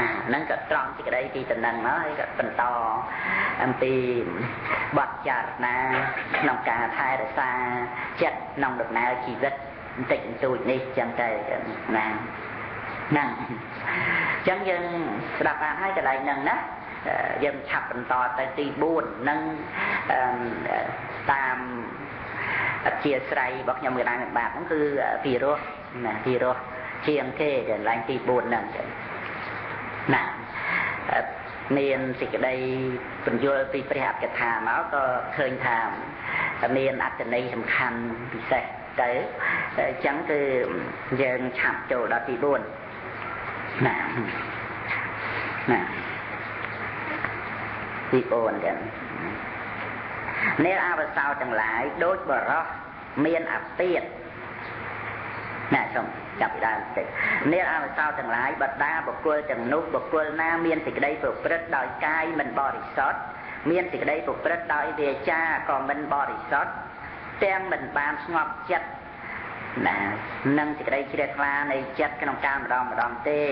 ណាហ្នឹងក៏ត្រង់សេចក្តីទីតំណឹងមកហើយក៏បន្តអំពីបទចារណាក្នុងការថែរក្សាចិត្តក្នុងដំណើរជីវិតបន្តិចបន្តួចនេះចឹងទៅណា ហ្នឹងអញ្ចឹងយើងស្ដាប់បានហើយកន្លែងហ្នឹងណាយើងឆាប់បន្តទៅទី4នឹងតាមអធិស្រ័យរបស់ខ្ញុំកណ្ដាលនឹងបាទហ្នឹងគឺពីរោះណាពីរោះជាងគេកន្លែងទី4ហ្នឹងណាមានសេចក្តីបញ្យល់ពីព្រះអកថាមកក៏ឃើញថាមានអត្តន័យសំខាន់ពិសេសទៅអញ្ចឹងគឺយើងឆាប់ចូលដល់ទី4 ណាណាទីអូនទាំងនេះអវសោទាំងឡាយដូចបរោះមានអពាតណាសូមចាប់ពីដើមបន្តិចនេះអវសោទាំងឡាយបដាបុគ្គលទាំងនោះបុគ្គលណាមានសេចក្តីប្រព្រឹត្តដោយកាយមិនបរិសុទ្ធមានសេចក្តីប្រព្រឹត្តដោយវាចាក៏មិនបរិសុទ្ធទាំងមិនបានស្ងប់ចិត្ត ណានឹងសេចក្តីជ្រះថ្លានៃចិត្តក្នុងការម្ដងម្ដងទេ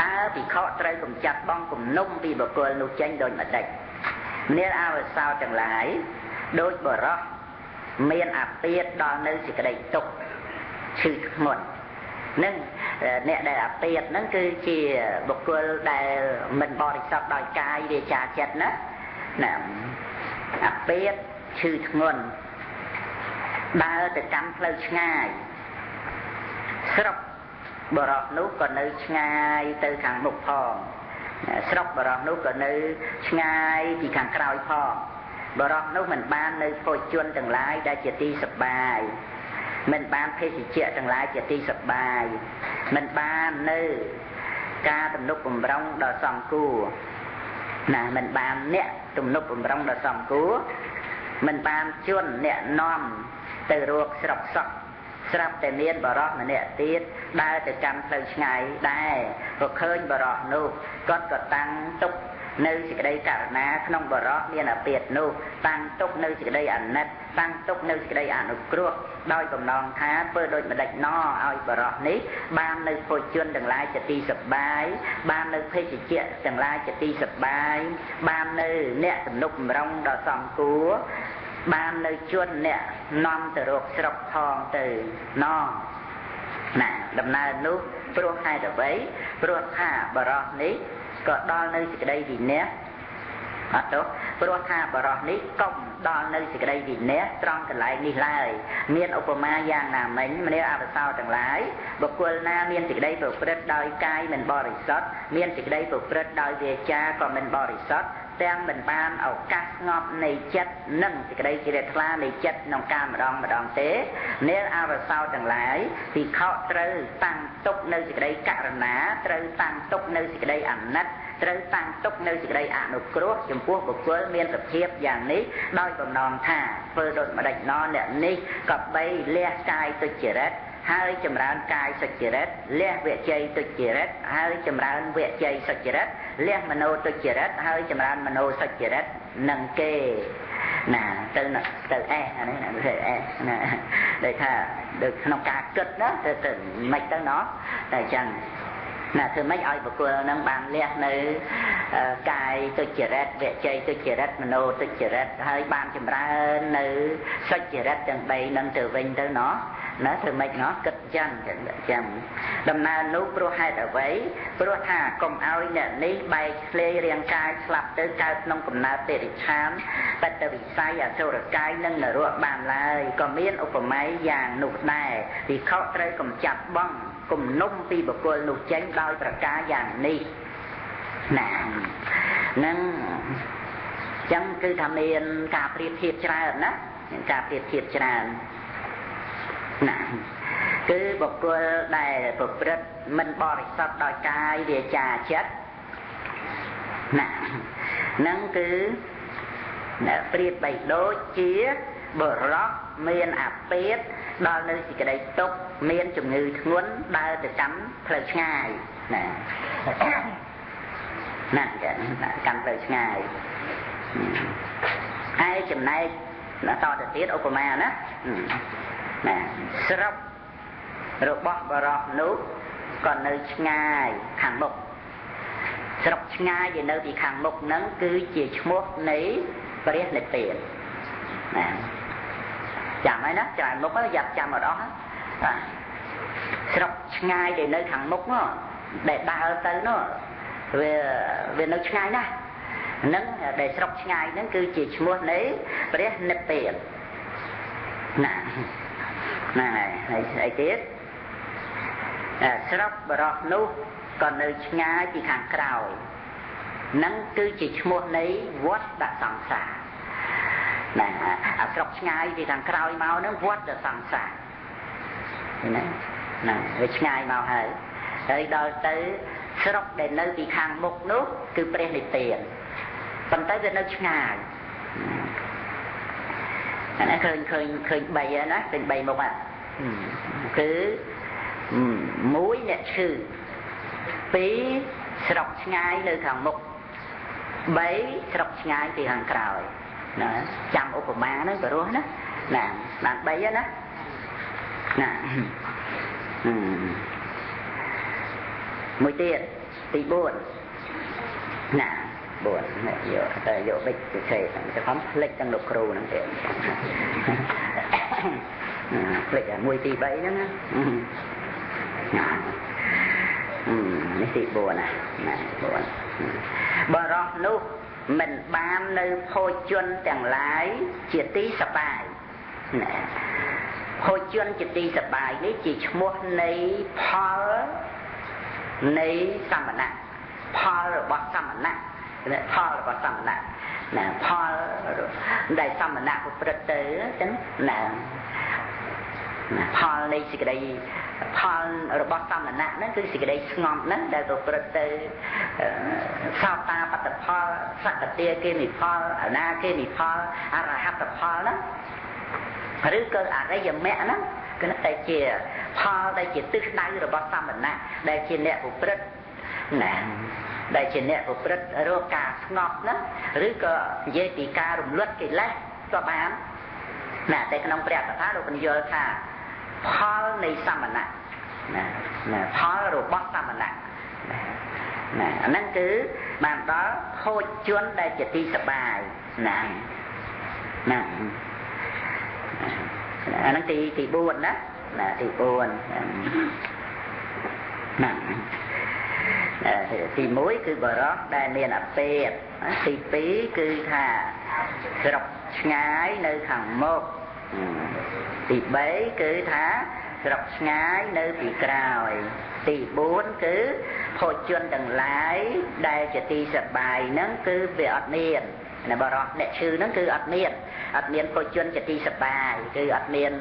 តើភិក្ខុត្រូវកំចាត់បងគំនុំពីបុគ្គលនោះចេញដូចម្ដេចមានអវសោទាំងឡាយដូចបរោះមានអាពាតដល់នៅសេចក្តីទុក្ខឈឺធ្ងន់នឹងអ្នកដែលអាពាតហ្នឹងគឺជាបុគ្គលដែលមិនបរិសុទ្ធដោយកាយវាចាចិត្តណាណាអាពាតឈឺធ្ងន់ ដើរទៅកាន់ផ្លូវឆ្ងាយស្រុកបរោះនោះក៏នៅឆ្ងាយទៅខាងមុខផងស្រុកបរោះនោះក៏នៅឆ្ងាយពីខាងក្រោយផងបរោះនោះមិនបាននៅភោជនទាំងឡាយដែលជាទីសប្បាយមិនបានភេសជ្ជៈទាំងឡាយជាទីសប្បាយមិនបាននៅការទំនុកបំរុងដល់សំគួរណាមិនបានអ្នកទំនុកបំរុងដល់សំគួរមិនបានជន់អ្នកនាំ ទៅរកស្រុកសក់ស្រាប់តែមានបរោះម្នាក់ទៀតដើរទៅកាន់ផ្លូវឆ្ងាយដែរក៏ឃើញបរោះនោះគាត់ក៏តាំងទុកនៅសេចក្តីករណាក្នុងបរោះមានអាពាតនោះតាំងទុកនៅសេចក្តីអាណិតតាំងទុកនៅសេចក្តីអនុគ្រោះដោយកំណងថាធ្វើដូចម្ដេចណឲ្យបរោះនេះបាននៅភោជនទាំងឡាយជាទីសប្បាយបាននៅភេសជ្ជៈទាំងឡាយជាទីសប្បាយបាននៅអ្នកទំនុកបំរុងដល់សំគួរ បាននៅជួនអ្នកនាំទៅរកស្រុកផងទៅណណាដំណើរនោះព្រោះហេតុអ្វីព្រោះថាបរោះនេះក៏ដល់នៅសេចក្តីវិន័យអត់ទោះព្រោះថាបរោះនេះកុំដល់នៅសេចក្តីវិន័យត្រង់កន្លែងនេះឡើយមានឧបមាយ៉ាងណាមិញមនាអបសោទាំងឡាយបុគ្គលណាមានសេចក្តីប្រព្រឹត្តដោយកាយមិនបរិសុទ្ធមានសេចក្តីប្រព្រឹត្តដោយវាចាក៏មិនបរិសុទ្ធ ទាំងមិនបានឱកាសស្ងប់នៃចិត្តនិងសេចក្តីជ្រះថ្លានៃចិត្តក្នុងការម្ដងម្ដងទេនាងអវសោទាំងឡាយពីខកត្រូវតាំងទុកនៅសេចក្តីករណាត្រូវតាំងទុកនៅសេចក្តីអាណិតត្រូវតាំងទុកនៅសេចក្តីអនុគ្រោះចំពោះបុគ្គលមានសភាពយ៉ាងនេះដោយបំណងថាធ្វើដូចម្ដេចណអ្នកនេះក៏បីលះកាយទុច្ចរិតហើយចម្រើនកាយសុចរិតលះវិជ័យទុច្ចរិតហើយចម្រើនវិជ័យសុចរិត លះមโนទុច្ចរិតហើយចម្រើនមโนសុចរិតនឹងគេណាទៅទៅអេសអានេះណាទៅអេសណាដូចថាដូចក្នុងការគិតណាទៅទៅមិនទៅណោះតែអញ្ចឹង ណាធ្វើម៉េចឲ្យបុគ្គលនឹងបានលះនៅកាយទុច្ចរិតវិជ័យទុច្ចរិតមโนទុច្ចរិតហើយបានចម្រើននៅសុចរិតទាំង3នឹងទៅវិញទៅណោះណាធ្វើម៉េចណោះគិតចឹងចឹងដំណើរនោះព្រោះហេតុអ្វីព្រោះថាកុំឲ្យអ្នកនេះបែកធ្លាយរាងកាយស្លាប់ទៅកើតក្នុងកំណើតតិរិឆានបត្តវិស័យអសុរកាយនិងនរកបានឡើយក៏មានឧបមាយ៉ាងនោះដែរវិខត្រូវកំចាត់បង គំនុំពីបុគ្គលនោះចេញដោយប្រការយ៉ាងនេះណានឹងចឹងគឺថាមានការប្រៀបធៀបច្រើនណាការប្រៀបធៀបច្រើនណាគឺបុគ្គលដែលប្រព្រឹត្តមិនបរិសុទ្ធដោយកាយវាចាចិត្តណានឹងគឺប្រៀបបីដូចជាបរោះមានអាពេត ដល់នៅសេចក្តីទុកមានជំងឺធ្ងន់ដើរទៅកាន់ផ្លូវឆ្ងាយណាណាចាកាន់ផ្លូវឆ្ងាយហើយចំណែកតទៅទៀតឧបមាណាណាស្រុករបស់បរោះនោះក៏នៅឆ្ងាយខាងមុខស្រុកឆ្ងាយដែលនៅពីខាងមុខហ្នឹងគឺជាឈ្មោះនៃព្រះនិព្វានណា ចាំហើយណាចាំមុខទៅយ៉ាប់ចាំអត់អស់បាទស្រុកឆ្ងាយដែលនៅខាងមុខនោះដែលដើរទៅនោះវាវានៅឆ្ងាយណាស់នឹងដែលស្រុកឆ្ងាយហ្នឹងគឺជាឈ្មោះនៃព្រះនិព្វានណាហ្នឹងហើយហើយអីទៀតស្រុកបរោះនោះក៏នៅឆ្ងាយពីខាងក្រោយនឹងគឺជាឈ្មោះនៃវត្តដាក់សង្សារ ណាអាស្រុកឆ្ងាយពីខាងក្រោយមកហ្នឹងវត្តសង្សារឃើញណាហ្នឹងវាឆ្ងាយមកហើយហើយដល់ទៅស្រុកដែលនៅពីខាងមុខនោះគឺព្រះនិព្វានប៉ុន្តែវានៅឆ្ងាយអានេះឃើញឃើញឃើញ3ហើយណាឃើញ3មុខហ្នឹងគឺមួយអ្នកឈឺពីរស្រុកឆ្ងាយនៅខាងមុខ3ស្រុកឆ្ងាយពីខាងក្រោយ ណាចាំឧបមាហ្នឹងបរោះណាណាបាន3ណាណាមួយទៀតទី4ណា4យកតែយកបិចទៅឆេតែខំផ្លិចទាំងលោកគ្រូហ្នឹងទៀតផ្លិចមួយទី3ហ្នឹងណានេះទី4ណាណា4បរោះនោះ មិនបាននៅភោជនទាំងឡាយជាទីសបាយណាភោជនជាទីសបាយនេះជាឈ្មោះនៃផលនៃសមណៈផលរបស់សមណៈផលរបស់សមណៈណាផលដែលសមណៈប្រព្រឹត្តទៅចឹងណា ផលនៃសេចក្តីផលរបស់សមណៈហ្នឹងគឺសេចក្តីស្ងប់ហ្នឹងដែលប្រព្រឹត្តទៅសោតាបត្តផលសក្តិគេនិផលអនាគេនិផលអរហត្តផលហ្នឹងឬក៏អរិយមគ្គហ្នឹងគឺតែជាផលដែលជាទិសដៅរបស់សមណៈដែលជាអ្នកប្រព្រឹត្តណាដែលជាអ្នកប្រព្រឹត្តរកការស្ងប់ហ្នឹងឬក៏និយាយពីការរំលត់កិលេសក៏បានណាតែក្នុងព្រះកថាលោកបញ្យល់ថា ផលនៃសមណៈណាណាផលរបស់សមណៈណាណាអាហ្នឹងគឺបានដល់ខូចជនដែលជាទីសបាយណាណាអាហ្នឹងទីទី4ណាណាទី4ណាទី1គឺបរោះដែលមានអពេតទី2គឺថាស្រុកឆ្ងាយនៅខាងមុខ ទី3គឺថាស្រុកឆ្ងាយនៅពីក្រោយ ទី4គឺភោជនទាំងឡាយដែលជាទីសបាយហ្នឹងគឺវាអត់មានណាបរោះអ្នកឈឺហ្នឹងគឺអត់មានអត់មានភោជនជាទីសបាយគឺអត់មាន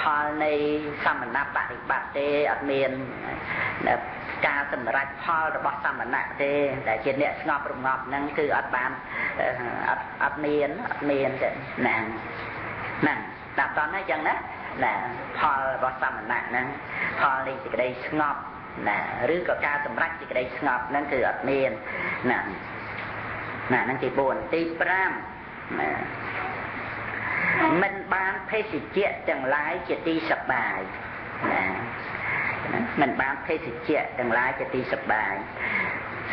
ផលនៃសមណបរិបត្តិទេអត់មានការសម្រេចផលរបស់សមណៈទេដែលជាអ្នកស្ងប់រងាប់ហ្នឹងគឺអត់បានអត់អត់មានអត់មានទេណា ណាដាក់តន់ហើយចឹងណាណាផលរបស់សមណៈហ្នឹងផលនៃសេចក្តីស្ងប់ណាឬក៏ការសម្រេចសេចក្តីស្ងប់ហ្នឹងគឺអត់មានណាណាហ្នឹងទី4ទី5ណាមិនបានភេសជ្ជៈទាំងឡាយជាទីសបាយណាមិនបានភេសជ្ជៈទាំងឡាយជាទីសបាយ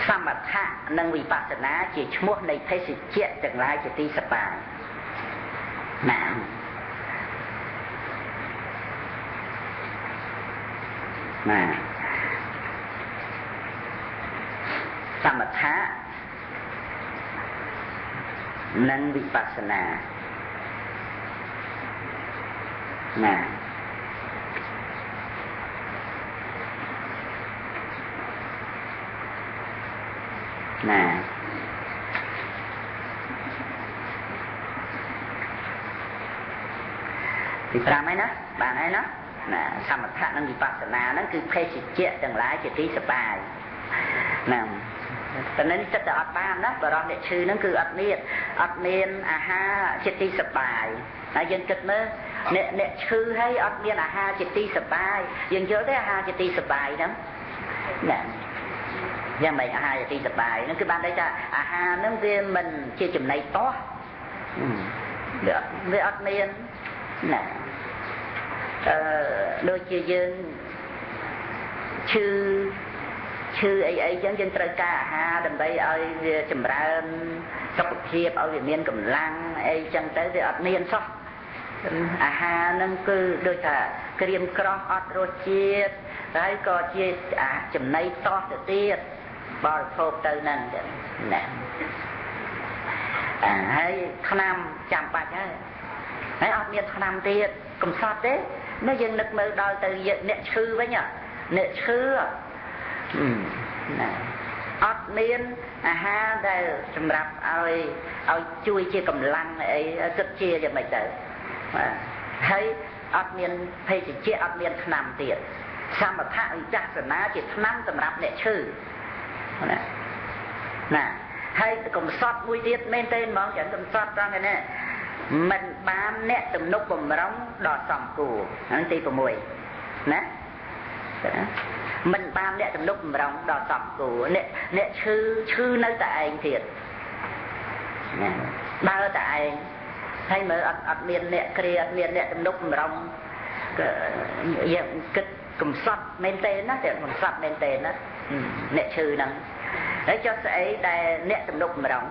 សមថៈនិងវិបស្សនាជាឈ្មោះនៃភេសជ្ជៈទាំងឡាយជាទីសបាយណា ណាសមថៈនិងវិបស្សនាណាណាទី5ហើយណាបានហើយណា ណាសមថៈនិងវិបស្សនាហ្នឹងគឺភេសជ្ជៈទាំងឡាយជាទីសបាយណាតែនេះចិត្តតែអត់បានណាបរោះអ្នកឈឺហ្នឹងគឺអត់មានអត់មានអាហារជាទីសបាយហើយយើងគិតមើលអ្នកអ្នកឈឺហើយអត់មានអាហារជាទីសបាយយើងយល់ទេអាហារជាទីសបាយហ្នឹងណាយ៉ាងម៉េចអាហារជាទីសបាយហ្នឹងគឺបានន័យថាអាហារហ្នឹងវាមិនជាចំណីតោះវាអត់វាអត់មានណា អឺដូចជាយើងឈឺឈឺអីអីចឹងយើងត្រូវការអាហារដើម្បីឲ្យវាចម្រើនសុខភាពឲ្យវាមានកម្លាំងអីចឹងទៅវាអត់មានសោះអាហារហ្នឹងគឺដូចថាក្រៀមក្រោះអត់រសជាតិហើយក៏ជាចំណីតោះទៅទៀតបរិភោគទៅហ្នឹងណាអាហើយឆ្នាំចាំបាច់ហើយហើយអត់មានឆ្នាំទៀតកំសត់ទេ នៅយើងនឹកមើលដល់ទៅអ្នកឈឺវិញអ្នកឈឺណាអត់មានអាហារដែលសម្រាប់ឲ្យឲ្យជួយជាកម្លាំងអីគិតជាយ៉ាងម៉េចទៅបាទហើយអត់មានភេសជ្ជៈអត់មានថ្នាំទៀតសមថៈវិចាសនាជាថ្នាំសម្រាប់អ្នកឈឺណាណាហើយកំសត់មួយទៀតមែនទេហ្មងចឹងកំសត់ត្រង់នេះ មិនបានអ្នកទំនុកបំរុងដល់សំគួរហ្នឹងទី6ណាមិនបានអ្នកទំនុកបំរុងដល់សំគួរអ្នកអ្នកឈឺឈឺនៅតែឯងទៀតណាដើរតែឯងហើយមើលអត់អត់មានអ្នកគ្រាអត់មានអ្នកទំនុកបំរុងយើងគិតកំសត់មែនទេណាតែកំសត់មែនទេណាអ្នកឈឺហ្នឹងហើយចុះស្អីដែលអ្នកទំនុកម្ដង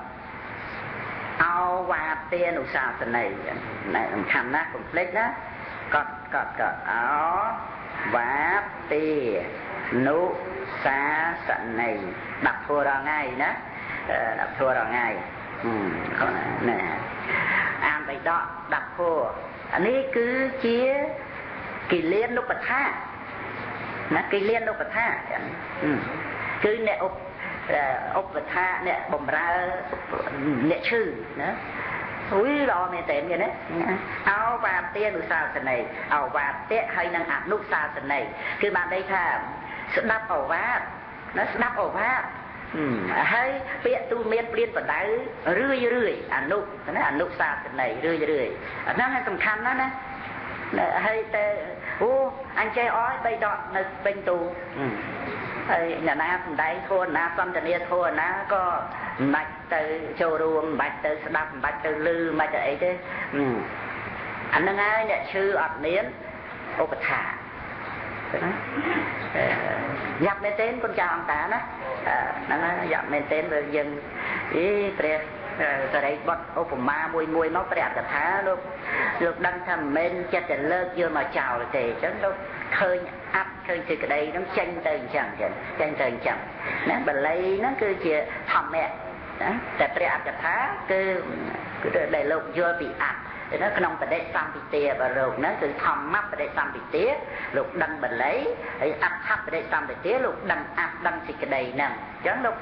អវាទានុសាសន័យណែសំខាន់ណាស់កុំភ្លេចណាកត់កត់កត់អវាទានុសាសន័យដាក់ធួរថ្ងៃណាដាក់ធួរថ្ងៃណែអានបៃដកដាក់ធួរនេះគឺជាគិលានុបដ្ឋាណាគិលានុបដ្ឋាគឺអ្នកឧប ឧបថាអ្នកបំរើអ្នកឈឺណាអុយល្អមែនតើនេះណាអោវាទានុសាសនីអោវាទៈហើយនឹងអនុសាសនីគឺបានន័យថាស្ដាប់អវាទណាស្ដាប់អវាទហើយពាក្យទូមានព្រៀនបដៅរឿយរឿយអនុណាអនុសាសនីរឿយរឿយអាហ្នឹងសំខាន់ណាស់ណាហើយតែអូអញចេះអស់បីដកនៅពេញទូ ហើយអ្នកណាសំដែងធัวណាសន្តានាធัวណាក៏មិនបាច់ទៅចូលរួមមិនបាច់ទៅស្ដាប់មិនបាច់ទៅលឺមិនបាច់ទៅអីទេអាហ្នឹងហើយអ្នកឈឺអត់មានឧបថាយ៉ាប់មែនទេគុណចាអង្គតាណាហ្នឹងហើយយ៉ាប់មែនទេបើយើងអីព្រះសរីបុតឧបមាមួយមួយមកព្រះកថាលោកលោកដឹងថាមិនមែនចិត្តតែលើកយកមកចោលទេអញ្ចឹងលោក ឃើញអាប់ឃើញសេចក្តីហ្នឹងចេញទៅអញ្ចឹងចេញចេញទៅអញ្ចឹងណាបល័យហ្នឹងគឺជាធម្មៈណាតែព្រះអត្តកថាគឺគឺដែលលោកយល់ពីអត្តនៅក្នុងបដិសម្ពិទាបរោគហ្នឹងគឺធម្មបដិសម្ពិទាលោកដឹងបល័យហើយអត្ថបដិសម្ពិទាលោកដឹងអត្តដឹងសេចក្តីហ្នឹងអញ្ចឹងលោក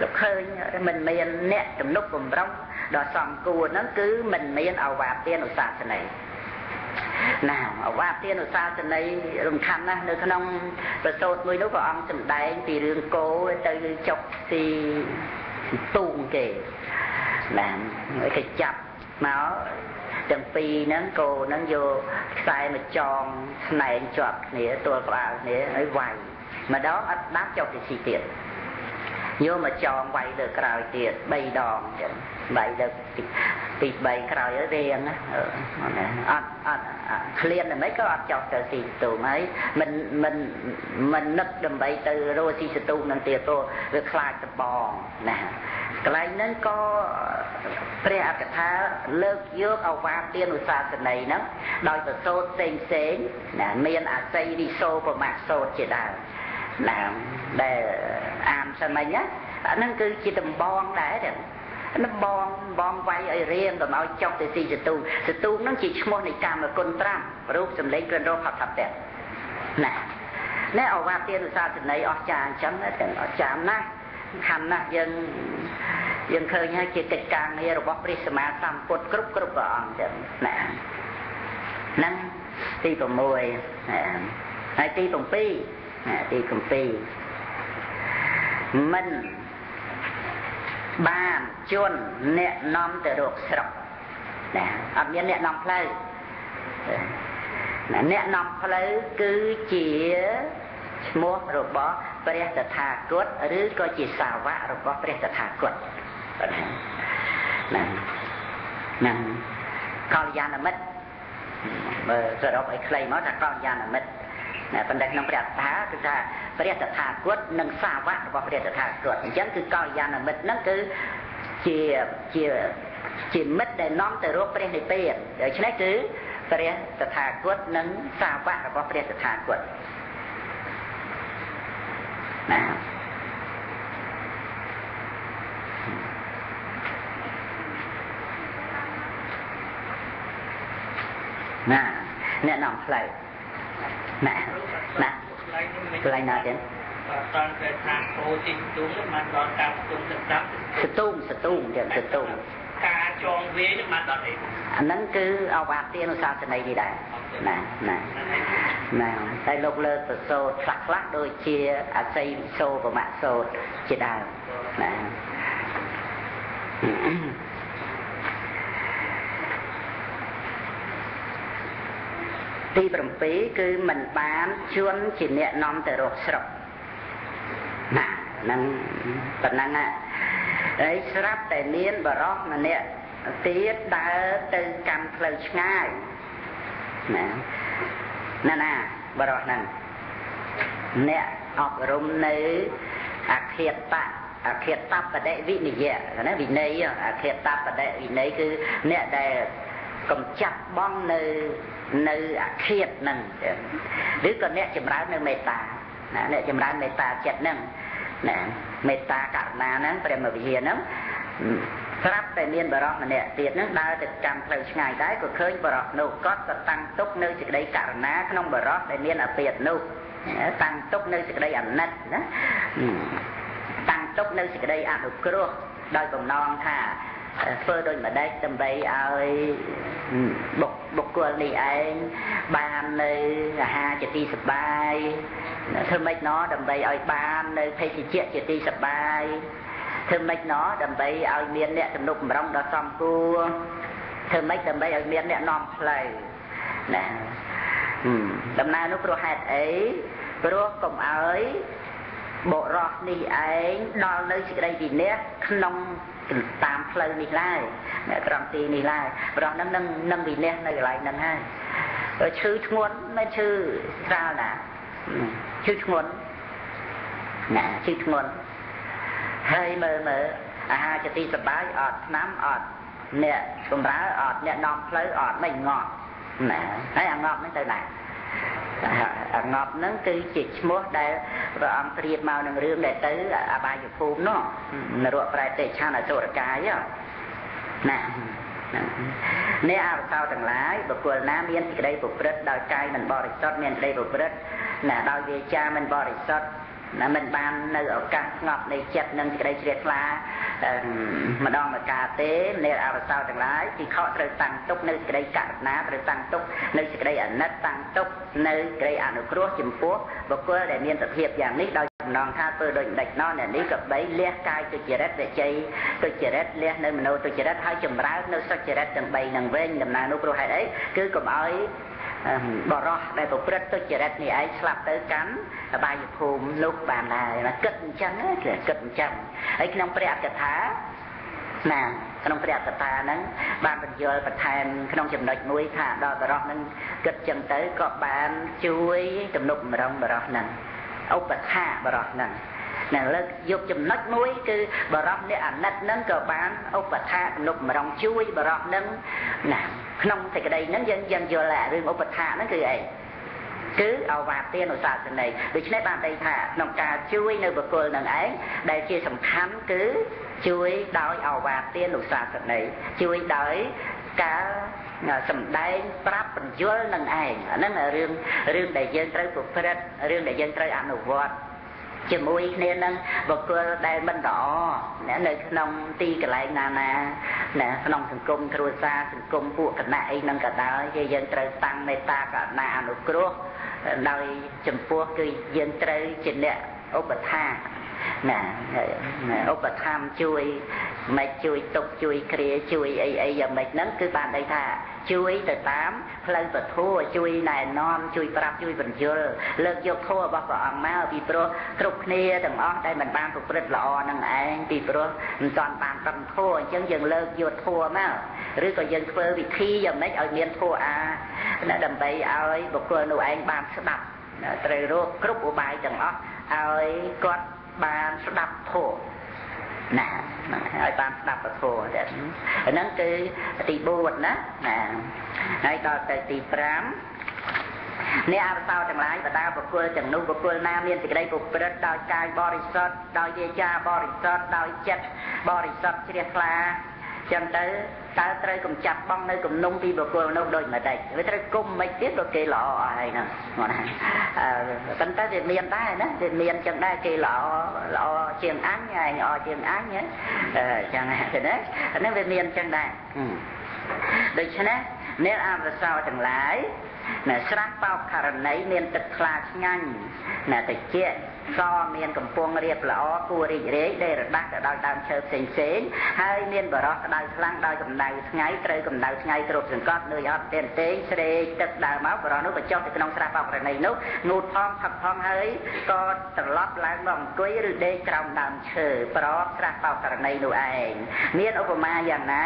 លោកឃើញមិនមានអ្នកទំនុកបំរុងដ៏សំគួរហ្នឹងគឺមិនមានអវាទានុសាសនី ណាអវាទានុសាសនីរំខានណាស់នៅក្នុងប្រសូតមួយនោះព្រះអង្គសម្ដែងពីរឿងគោទៅចុកទីទូងគេណាគេចាប់មកទាំងពីរហ្នឹងគោហ្នឹងយកខ្សែមកចងស្នែងជាប់គ្នាទល់ក្បាលគ្នាហើយវាយម្ដងអត់ដាប់ចុះទៅស៊ីទៀតយកមកចងវាយលើក្រោយទៀត3ដងចឹង វាយលើទី3ក្រោយរៀងអត់អត់ឃ្លានតែមិនក៏អត់ចោះទៅស៊ីស្ទូងហើយមិនមិនមិននឹកដើម្បីទៅរស់ស៊ីស្ទូងនឹងទៀតទៅវាខ្លាចតបងណាកន្លែងហ្នឹងក៏ព្រះអកថាលើកយកអវាទានុសាសនីហ្នឹងដោយប្រសូតផ្សេងផ្សេងណាមានអស័យរិសោប្រមាសោតជាដើមណាដែលអានសិនមិញណាអាហ្នឹងគឺជាដំបងដែរទេ ដំបងបងវាយឲ្យរៀងកុំឲ្យចុះទៅទីសទូសទូហ្នឹងជាឈ្មោះនៃកម្មគុណ5រូបសម្លេងក្រិនរោផតតៈណាណែអវាទានុសាសនីអស្ចារ្យអញ្ចឹងទាំងអស្ចារ្យណាស់ខណ្ឌណាស់យើងយើងឃើញហើយជាកិច្ចការងាររបស់ព្រះសម្មាសម្ពុទ្ធគ្រប់គ្រប់ព្រះអង្គចឹងណាហ្នឹងទី6ហើយទី7ទី7មិន បានជន់អ្នកនាំទៅរកស្រុកណាអត់មានអ្នកនាំផ្លូវអ្នកនាំផ្លូវគឺជាឈ្មោះរបស់ព្រះតថាគតឬក៏ជាសាវករបស់ព្រះតថាគតណាណាកល្យាណមិត្តបើសរុបឲ្យខ្លីមកថាកល្យាណមិត្តណាប៉ុន្តែក្នុងព្រះថាគឺថា ព្រះតថាគតនិងសាវករបស់ព្រះតថាគតអញ្ចឹងគឺកល្យាណមិត្តហ្នឹងគឺជាជាជាមិត្តដែលនាំទៅរកព្រះនិព្វានដូច្នេះគឺព្រះតថាគតនិងសាវករបស់ព្រះតថាគតណាណាអ្នកនាំផ្លូវណាណា កន្លែងណាទៀតតើគេថាគោទីស្ទូងមិនដល់តាមស្ទូងទៅតាមស្ទូងស្ទូងទៀតស្ទូងការចងវានឹងបានដល់អីអាហ្នឹងគឺអវាទានុសាសនីនេះដែរណាណាណាតែលោកលើកប្រសូតខ្លះខ្លះដូចជាអស័យវិសោប្រមសោតជាដើមណា ទី7គឺមិនបានជួនជាអ្នកនាំទៅរកស្រុកណាហ្នឹងប៉ុណ្ណឹងហើយស្រាប់តែមានបរោះម្នាក់ទៀតដើរទៅកាន់ផ្លូវឆ្ងាយណាណាណាបរោះហ្នឹងអ្នកអប់រំនៅអខេតតអខេតតបដិវិនយៈណាវិន័យអខេតតបដិវិន័យគឺអ្នកដែលកំចាត់បងនៅ នៅអខេតហ្នឹងឬក៏អ្នកចម្រើននៅមេត្តាណាអ្នកចម្រើនមេត្តាចិត្តហ្នឹងណាមេត្តាករុណាហ្នឹងព្រះមវិហារហ្នឹងស្រាប់តែមានបរោះម្នាក់ទៀតហ្នឹងដើរទៅចាំផ្លូវឆ្ងាយដែរក៏ឃើញបរោះនោះគាត់ក៏តាំងទុកនៅសេចក្តីករុណាក្នុងបរោះដែលមានអពាតនោះតាំងទុកនៅសេចក្តីអាណិតណាតាំងទុកនៅសេចក្តីអនុគ្រោះដោយបំណងថា ធ្វើដូចម្ដេចដើម្បីឲ្យបុកបុគ្គលនេះឯងបាននៅអាហារជាទីសបាយធ្វើម៉េចណោះដើម្បីឲ្យបាននៅភេសជ្ជៈជាទីសបាយធ្វើម៉េចណោះដើម្បីឲ្យមានអ្នកទំនុកបំរុងដ៏សមគួរធ្វើម៉េចដើម្បីឲ្យមានអ្នកនាំផ្លូវណាដំណើរនោះព្រោះហេតុអីព្រោះកុំឲ្យបរោះនេះឯងដល់នៅសេចក្តីវិន័យក្នុង តាមផ្លូវនេះឡើយត្រង់ទីនេះឡើយប្រោះនឹងនឹងនឹងវិន័យនៅកន្លែងហ្នឹងហើយឈឺធ្ងន់មិនឈឺស្រាលណាឈឺធ្ងន់ណាឈឺធ្ងន់ហើយមើលមើលអាហារជាទីសបាយអត់ឆ្នាំអត់អ្នកបំរើអត់អ្នកនាំផ្លូវអត់មិនងប់ណាហើយអាងប់ហ្នឹងទៅណា អាងប់ហ្នឹងគឺជាឈ្មោះដែលព្រះអង្គព្រាបមកនឹងរឿងដែលទៅអបាយភូមិនោះនរកប្រែតិឆានអសុរកាយណាអ្នកអរសោទាំងឡាយបុគ្គលណាមានសេចក្តីប្រព្រឹត្តដោយកាយមិនបរិសុទ្ធមានសេចក្តីប្រព្រឹត្តណាដោយវាចាមិនបរិសុទ្ធ ណាមិនបាននៅឱកាសស្ងប់នៃចិត្តនិងសេចក្តីជ្រះថ្លាម្ដងម្កាលទេអ្នកអវសោទាំងឡាយទីខកត្រូវតាំងទុកនៅសេចក្តីករុណាត្រូវតាំងទុកនៅសេចក្តីអាណិតតាំងទុកនៅសេចក្តីអនុគ្រោះចំពោះបុគ្គលដែលមានសភាពយ៉ាងនេះដោយចំណងថាធ្វើដូចដេចណោះអ្នកនេះក៏បីលះកាយទុច្ចរិតវិជ័យទុច្ចរិតលះនៅមโนទុច្ចរិតហើយចម្រើននៅសុចរិតទាំង3នឹងវិញដំណើរនោះព្រោះហេតុអីគឺកុំឲ្យ បរោះដែលប្រព្រឹត្តទុច្ចរិតនេះឯងស្លាប់ទៅកាន់អបាយភូមិនោះបានដែរណាគិតអញ្ចឹងគឺគិតអញ្ចឹងហើយក្នុងព្រះអកថាណាក្នុងព្រះអកថាហ្នឹងបានបញ្យល់បន្ថែមក្នុងចំណុចមួយថាដល់បរោះហ្នឹងគិតចឹងទៅក៏បានជួយទំនុកម្រងបរោះហ្នឹងឧបថាបរោះហ្នឹង ណាលើកយកចំណុចមួយគឺបរោះអ្នកអាណិតហ្នឹងក៏បានឧបថាទំនុកម្រងជួយបរោះហ្នឹងណាក្នុងសេចក្តីហ្នឹងយើងយើងយល់ថារឿងឧបថាហ្នឹងគឺអីគឺអវាទានុសាសនីដូច្នេះបានន័យថាក្នុងការជួយនៅបុគ្គលនឹងឯងដែលជាសំខាន់គឺជួយដោយអវាទានុសាសនីជួយដោយការសំដែងប្រាប់បញ្យលនឹងឯងអាហ្នឹងរឿងរឿងដែលយើងត្រូវប្រព្រឹត្តរឿងដែលយើងត្រូវអនុវត្ត ជាមួយគ្នានឹងបុគ្គលដែលមិនល្អណានៅក្នុងទីកន្លែងណាណាណាក្នុងសង្គមគ្រួសារសង្គមពួកគណៈអីហ្នឹងក៏ដោយគឺយើងត្រូវតាំងមេត្តាករុណាអនុគ្រោះដោយចំពោះគឺយើងត្រូវជាអ្នកឧបថាណាឧបត្ថម្ភជួយមិនជួយទុកជួយគ្រាជួយអីអីយ៉ាងម៉េចហ្នឹងគឺបានន័យថា ជួយទៅតាមផ្លូវពធัวជួយណែនាំជួយប្រាប់ជួយបញ្យលលើកយកធัวរបស់ព្រះអង្គមកពីព្រោះគ្រប់គ្នាទាំងអស់ដែលមិនបានប្រព្រឹត្តល្អនឹងឯងពីព្រោះមិនទាន់បានប្រឹងធัวអញ្ចឹងយើងលើកយកធัวមកឬក៏យើងធ្វើវិធីយ៉ាងម៉េចឲ្យមានធัวអាដើម្បីឲ្យបុគ្គលនោះឯងបានស្ដាប់ត្រូវរកគ្រប់ឧបាយទាំងអស់ឲ្យគាត់បានស្ដាប់ធម៌ ណាឲ្យបានស្ដាប់ពធហ្នឹងគឺទី4ណាណាហើយដល់ទៅទី5អ្នកអរសោទាំងឡាយបដាបុគ្គលទាំងនោះបុគ្គលណាមានសេចក្តីប្រព្រឹត្តដោយកាយបរិសុទ្ធដោយវាចាបរិសុទ្ធដោយចិត្តបរិសុទ្ធជ្រះថ្លាចឹងទៅ តើត្រូវកំចាត់បងនៅគំនុំពីបុគ្គលនោះដូចមិនដេចវាត្រូវគុំមិនទៀតក៏គេល្អអស់ហើយហ្នឹងគាត់ណាប៉ុន្តែវាមានដែរណាវាមានចឹងដែរគេល្អល្អជាងអញឯងល្អជាងអញចឹងណាហ្នឹងវាមានចឹងដែរដូច្នេះអ្នកអមរសោទាំងឡាយណាស្រះបោកករណីមានទឹកថ្លាឆ្ងាញ់ណាតិច សមានកំពង់រៀបល្អគួររីករាយដេរដាស់ទៅដោយដើមឈើផ្សេងផ្សេងហើយមានបរោះក្តៅខ្លាំងដោយកម្ដៅថ្ងៃត្រូវកម្ដៅថ្ងៃគ្រប់សង្កត់នឿយអត់ទេទេស្រេកទឹកដើរមកបរោះនោះបញ្ចុះទៅក្នុងស្រះបោករណីនោះងូតផងផឹកផងហើយក៏ត្រឡប់ឡើងមកអង្គុយឬដេកក្រោមដើមឈើប្រອບស្រះបោករណីនោះឯងមានឧបមាយ៉ាងណា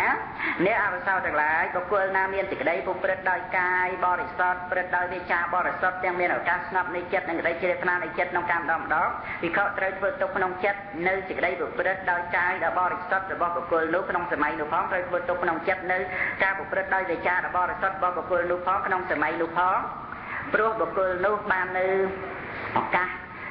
អ្នកអវសោទាំងឡាយបុគ្គលណាមានសេចក្តីពុព្រឹត្តដោយកាយបរិសុទ្ធព្រឹត្តដោយវាចាបរិសុទ្ធទាំងមានឱកាសស្ងប់នៃចិត្តនិងក្តីជ្រះថ្លានៃចិត្តក្នុងកម្មដំដងវិខត្រូវធ្វើទុកក្នុងចិត្តនៅសេចក្តីប្រព្រឹត្តដោយកាយដ៏បរិសុទ្ធរបស់បុគ្គលនោះក្នុងសម័យនោះផងត្រូវធ្វើទុកក្នុងចិត្តនៅការប្រព្រឹត្តដោយវិចារដ៏បរិសុទ្ធរបស់បុគ្គលនោះផងក្នុងសម័យនោះផងព្រោះបុគ្គលនោះបាននៅឱកាស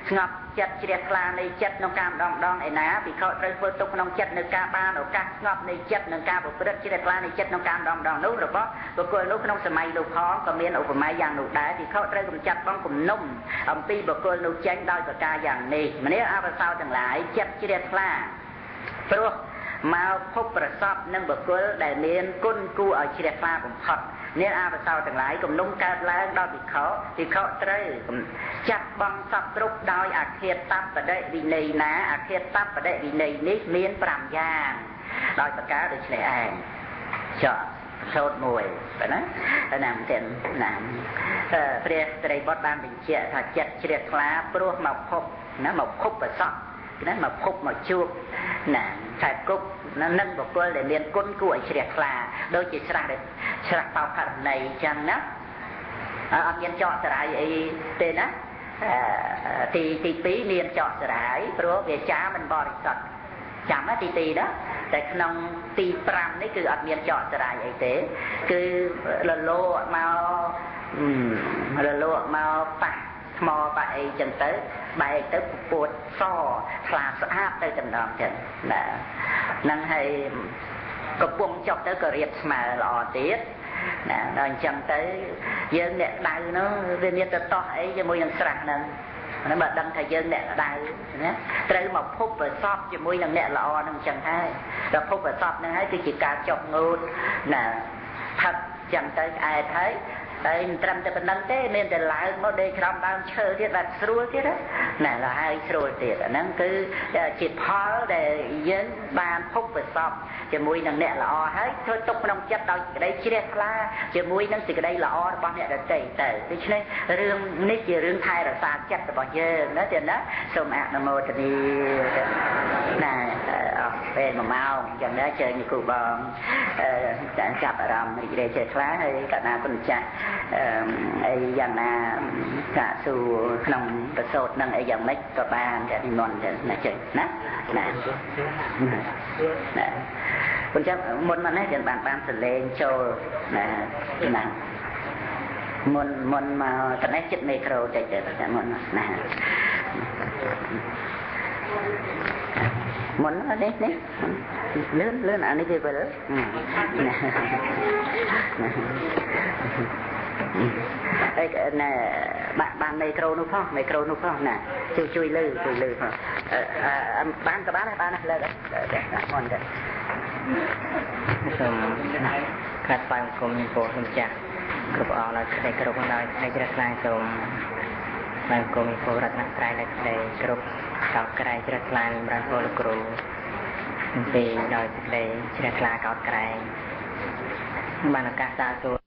ស្ងប់ ចិត្តជ្រះថ្លានៃចិត្តក្នុងការម្ដងម្ដងឯណាភិក្ខុត្រូវធ្វើទុកក្នុងចិត្តនៅការបានឱកាសស្ងប់នៃចិត្តនិងការប្រព្រឹត្តជ្រះថ្លានៃចិត្តក្នុងការម្ដងម្ដងនោះរបស់បុគ្គលនោះក្នុងសម័យនោះផងក៏មានឧបមាយ៉ាងនោះដែរភិក្ខុត្រូវកំចាត់បងគំនុំអំពីបុគ្គលនោះចេញដោយប្រការយ៉ាងនេះម្នេះអវសោទាំងឡាយចិត្តជ្រះថ្លាព្រោះមកភពប្រសពនឹងបុគ្គលដែលមានគុណគួរឲ្យជ្រះថ្លាបំផុត នាងអាបសោទាំងឡាយគំនុំកើតឡើងដល់វិខវិខត្រូវចាត់បងសពគ្រប់ដោយអធិតបដិវិន័យណាអធិតបដិវិន័យនេះមាន5យ៉ាងដោយប្រការដូចនេះឯងចុះសោតមួយបែណាណាមទាំងណាមព្រះត្រីបុត្របានបញ្ជាក់ថាចិត្តជ្រះថ្លាព្រោះមកភពណាមកភពប្រសពណាមកភពមកជួបណាខែគប់ នឹងបុគ្គលដែលមានគុណគួរឲ្យជ្រះថ្លាដូចជាស្រះដែលស្រះបោផរណីអញ្ចឹងណាអត់មានចកសរាយអីទេណាទីទី2មានចកសរាយព្រោះវាចាមិនបរិសុទ្ធចាំណាទី2ណាតែក្នុងទី5នេះគឺអត់មានចកសរាយអីទេ គឺលលោមករលោមកប៉ះ ថ្មបាក់អីចឹងទៅបែកទៅពពួតសថ្លាស្អាតទៅចំណងចឹងណានឹងហើយកំពុងចុះទៅក៏រៀបស្មើល្អទៀតណាដល់អញ្ចឹងទៅយើងអ្នកដៅនោះវាមានទៅតោះអីជាមួយនឹងស្រះហ្នឹងហ្នឹងបើដឹងថាយើងអ្នកដៅណាត្រូវមកភពប្រសពជាមួយនឹងអ្នកល្អហ្នឹងអញ្ចឹងហើយដល់ភពប្រសពហ្នឹងហើយគឺជាការចុះងូតណាផឹកចឹងទៅអែតហើយ តែមិនត្រឹមតែប៉ុណ្្នឹងទេមានតែឡើងមកដេកក្រោមដើមឈើទៀតបាទស្រួលទៀតណាលហើយស្រួលទៀតអាហ្នឹងគឺជាផលដែលយើងបានភពប្រសពជាមួយនឹងអ្នកល្អហើយធ្វើទុកក្នុងចិត្តដោយសេចក្តីជ្រះថ្លាជាមួយនឹងសេចក្តីល្អរបស់អ្នកដទៃទៅដូច្នេះរឿងនេះជារឿងថែរក្សាចិត្តរបស់យើងណាទៀតណាសូមអនុមោទនីណាអស់ពេល1ម៉ោងអញ្ចឹងដែរជើញគ្រូបងតែចាប់អារម្មណ៍រីករាយជ្រះថ្លាហើយកណាគុណចាស់អីយ៉ាងណាសាកសួរក្នុងប្រសូតនឹងអីយ៉ាងម៉េចក៏បានតែនិមន្តទៅណាចឹងណាណាណាប៉ុន្តែមុនមកនេះយើងបានបានសលេងចូលណាណាមុនមុនមកតនេះចិត្តមីក្រូតិចទៅតែមុនណា មុននេះនេះលឿនលឿនអានេះគេវិលអីណែបាក់បានមីក្រូនោះផងមីក្រូនោះផងណាជួយជួយលើជួយលើផងបានក៏បានបានលើកមុនទៅសូមកាត់ស្វែងគុំពោសូមចាស់គ្រប់អស់ដោយក្តីគ្រប់ដោយក្តីជ្រះថ្លាសូមស្វែងគុំពោរតនត្រ័យដោយក្តីគ្រប់ កោតក្រែងជ្រះថ្លាសម្រាប់ពលគ្រូពីដោយសេចក្តីជ្រះថ្លាកោតក្រែងបានឱកាសសាទរ